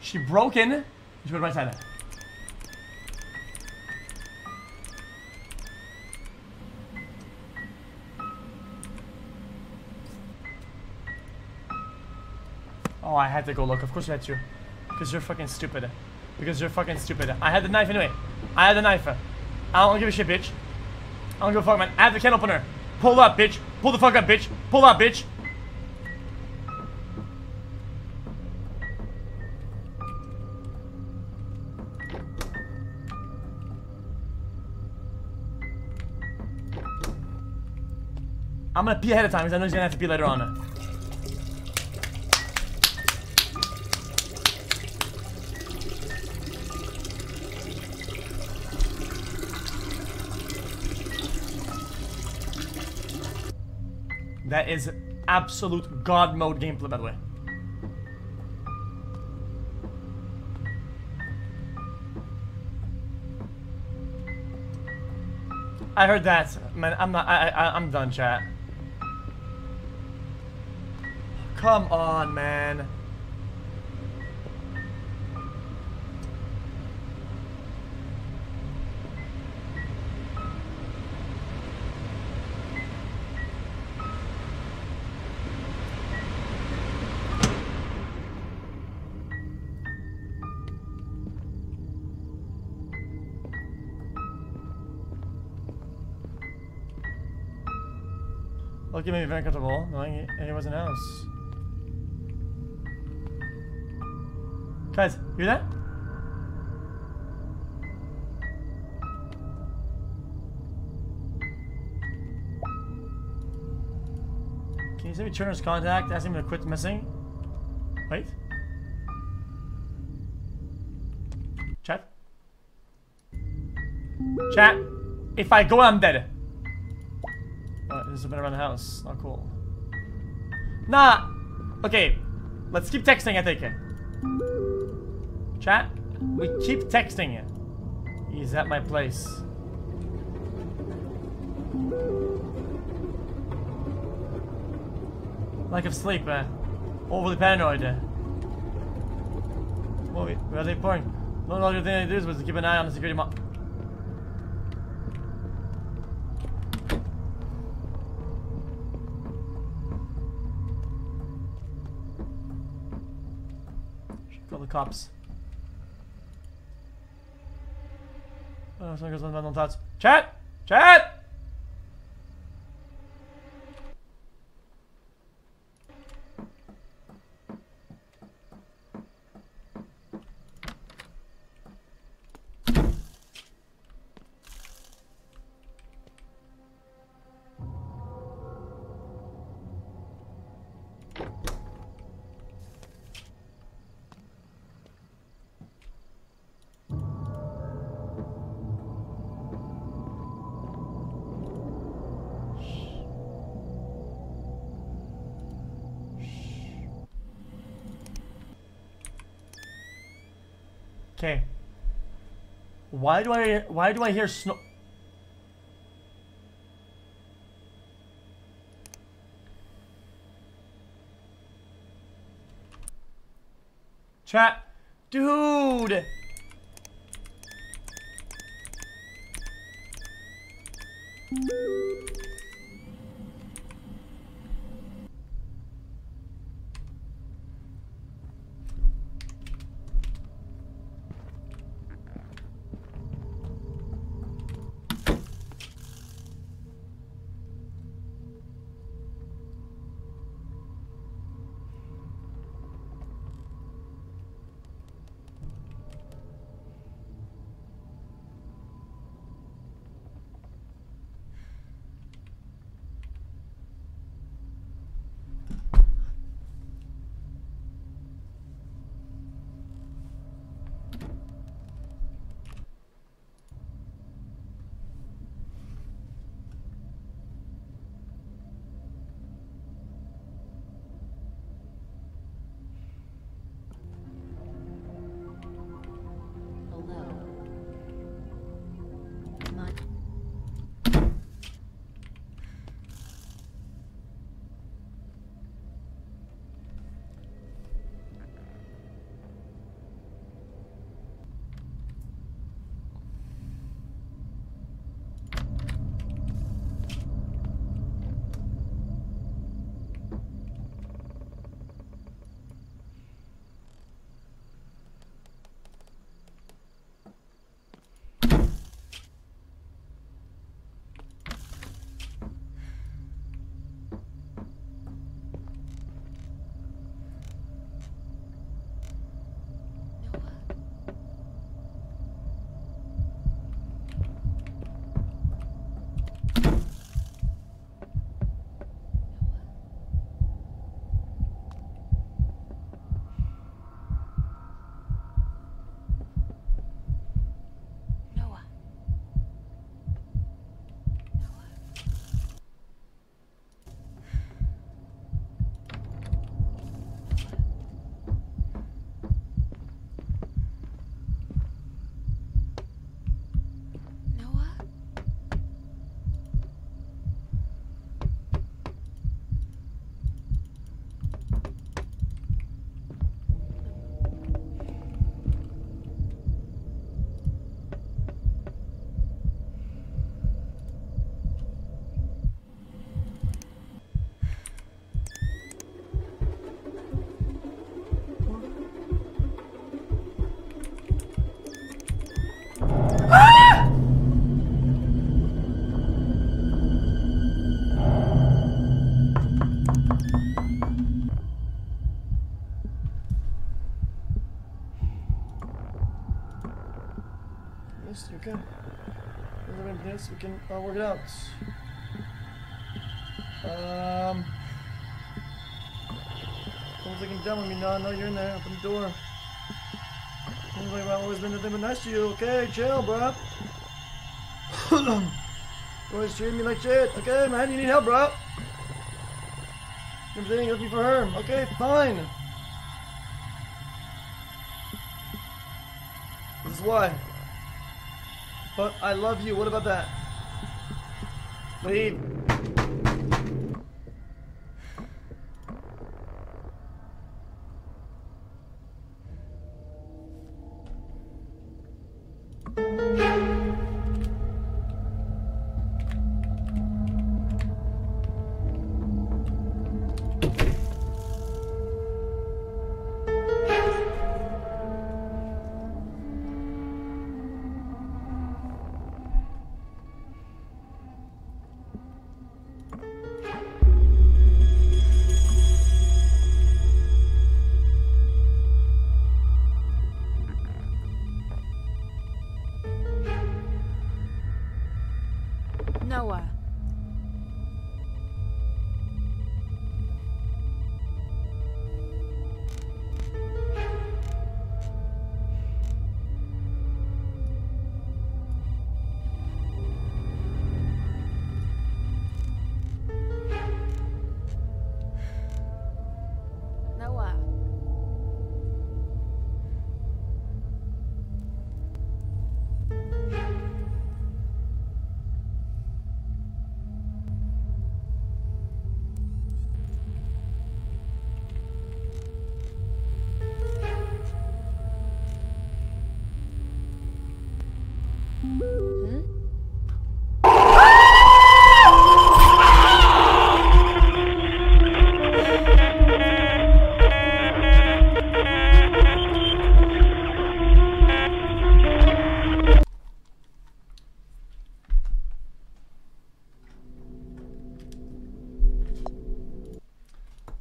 Speaker 1: She broken. She went right side. Oh, I had to go look. Of course you had to. Because you're fucking stupid. Because you're fucking stupid. I had the knife anyway. I had the knife. I don't give a shit, bitch. I don't give a fuck, man. I have the can opener. Pull up, bitch. Pull the fuck up, bitch. Pull up, bitch. I'm gonna pee ahead of time because I know he's gonna have to pee later on. That is absolute god mode gameplay, by the way. I heard that, man. I'm not. I, I I'm done, chat. Come on, man. Lucky made me very comfortable knowing he, he wasn't else. Guys, hear that? Can you send me Turner's contact? Ask him to quit missing? Wait. Chat? Chat? If I go, I'm dead. Uh, there's been around the house. Not cool. Nah. Okay. Let's keep texting, I think. Chat? We keep texting. He's at my place. Lack of sleep, uh, overly paranoid. Uh. What, where are they pouring? Only other thing I do was to keep an eye on the security mo- Should call the cops. Oh, someone goes on random thoughts. Chat! Chat! Why do I why do I hear snow? Chat. Dude uh, work it out. Um. Someone's looking down with me. No, no, you're in there. Open the door. Anyway, I've always been nothing but nice to you. Okay, chill, bro. always treating me like shit. Okay, man, you need help, bro. Everything looking for her. Okay, fine. This is why. But I love you. What about that? Leave.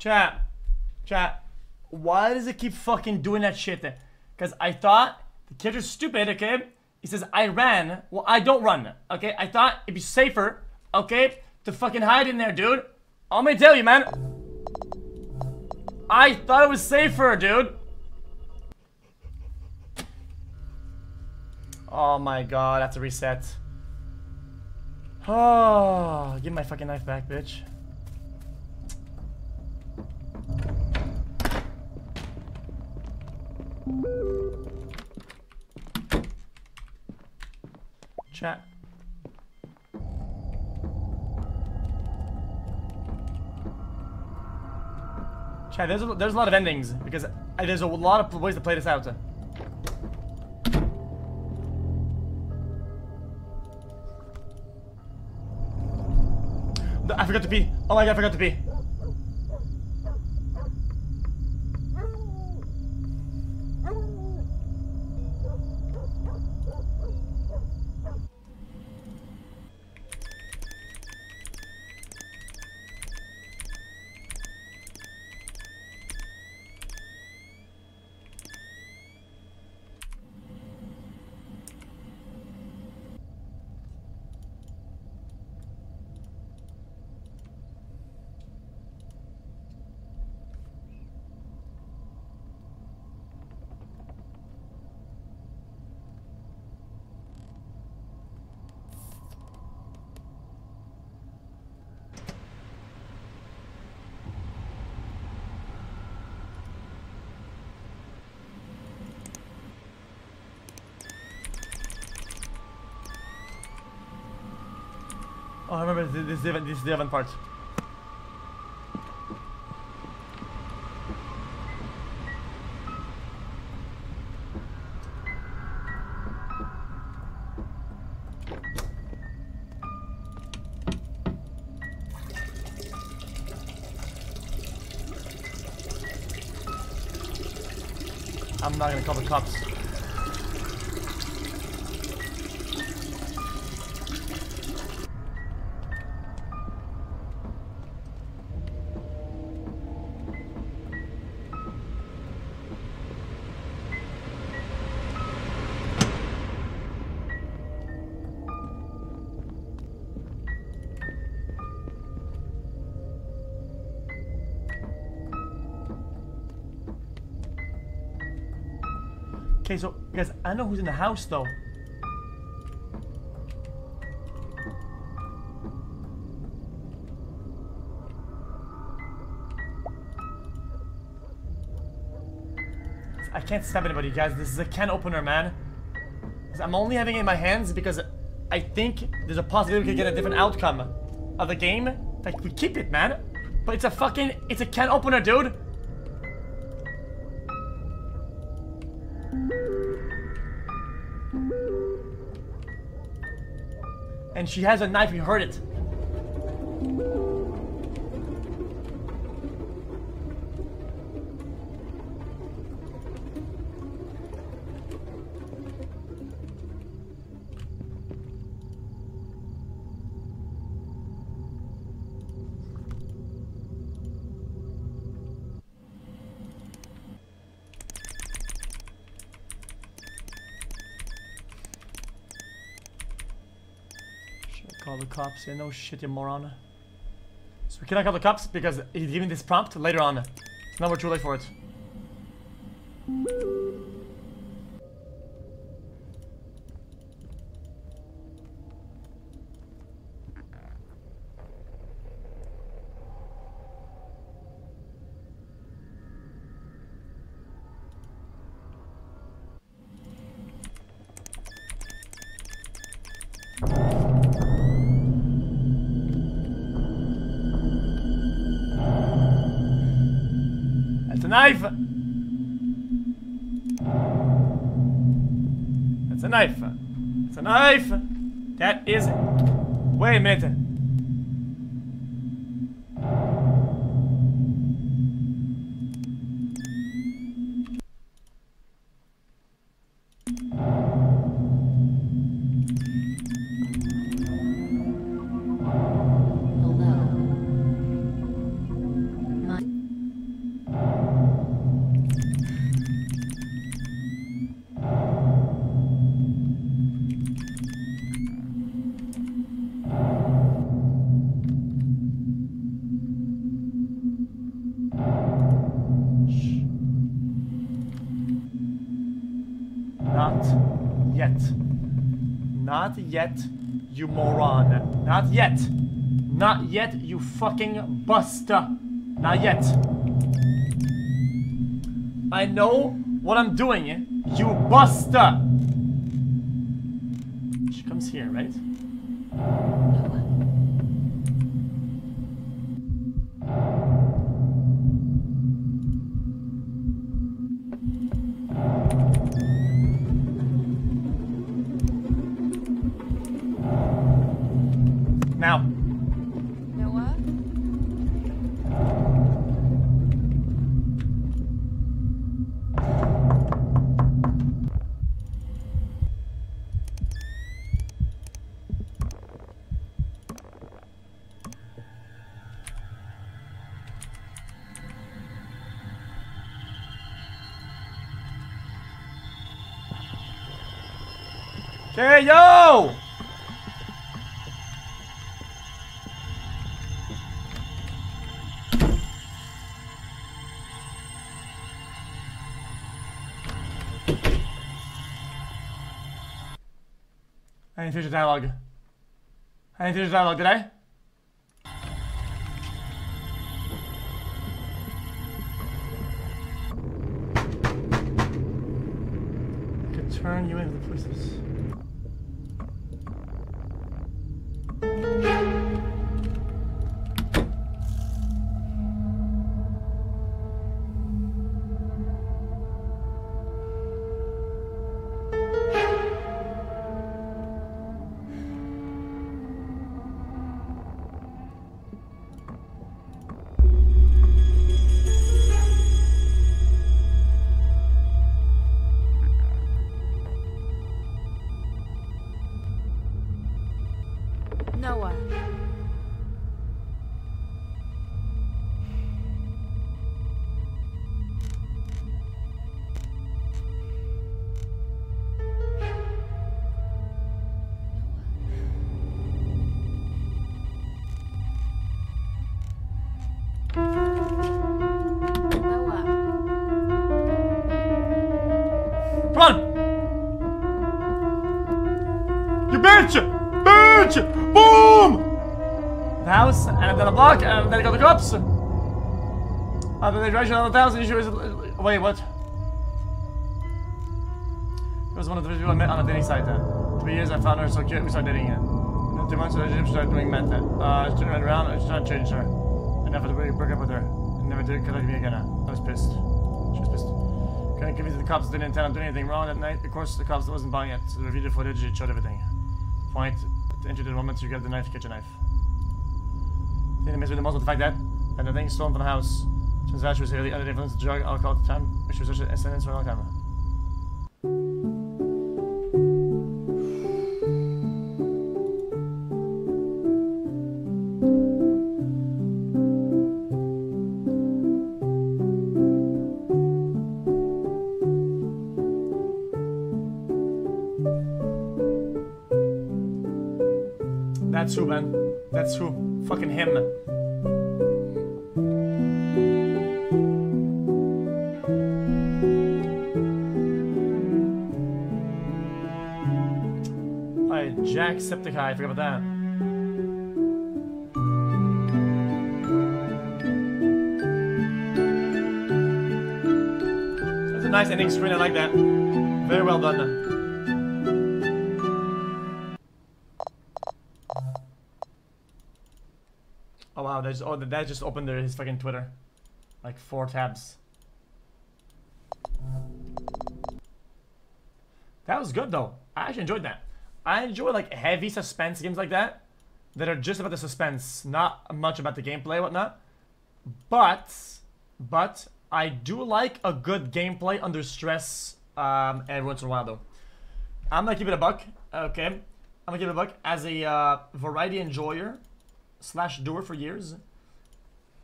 Speaker 1: Chat. Chat. Why does it keep fucking doing that shit? Because I thought the character's stupid, okay? He says, I ran. Well, I don't run, okay? I thought it'd be safer, okay? To fucking hide in there, dude. I'm gonna tell you, man. I thought it was safer, dude. Oh my god, I have to reset. Oh, give my fucking knife back, bitch. Chat. Chat, there's a, there's a lot of endings because there's a lot of ways to play this out. I forgot to pee. Oh my god, I forgot to pee. Oh, I remember this, this, event, this is the event part. I'm not gonna call the cops. Guys, I know who's in the house though. I can't stab anybody, guys. This is a can opener, man. I'm only having it in my hands because I think there's a possibility we could get a different outcome of the game. Like, we keep it, man. But it's a fucking, it's a can opener, dude. She has a knife, you heard it. Cops? Yeah, no shit, you moron. So we cannot call the cops because he's giving this prompt later on. Now we're too late for it. Knife! That's a knife! That's a knife! That is... Wait a minute. Yet, you fucking buster. Not yet. I know what I'm doing, you buster. She comes here, right? Didn't finish the dialogue. I didn't finish the dialogue, did I? I could turn you into the police. House, and then a block, and then I got the cops. After they drive on the thousand, she was. Wait, what? It was one of the people I met on a dating site. Uh, three years, I found her so cute, we started dating. Uh, and then two months, I started doing meth. Uh, she turned around, and she to change her. And after the break, broke up with her. And never did contact me again. I was pissed. She was pissed. Couldn't convince the cops didn't intend on doing anything wrong that night. Of course, the cops wasn't buying it. So they reviewed the footage, it showed everything. Point to the moment to grab the knife, kitchen knife. Thing that makes me the most of the fact that, that the thing stolen from the house. Out she was heavily under the influence of drug, alcohol at the time. She was such a sentence for a long time. Jacksepticeye, I forgot about that. That's a nice ending screen, I like that. Very well done. Oh wow, that just, oh, that just opened their, his fucking Twitter. Like four tabs. That was good though. I actually enjoyed that. I enjoy like heavy suspense games like that. That are just about the suspense, not much about the gameplay whatnot. But, but, I do like a good gameplay under stress um, every once in a while though. I'm gonna keep it a buck, okay? I'm gonna keep it a buck. As a uh, variety enjoyer, slash doer for years.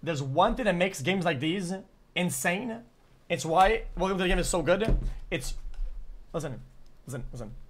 Speaker 1: There's one thing that makes games like these insane. It's why Welcome to the Game is so good. It's listen, listen, listen.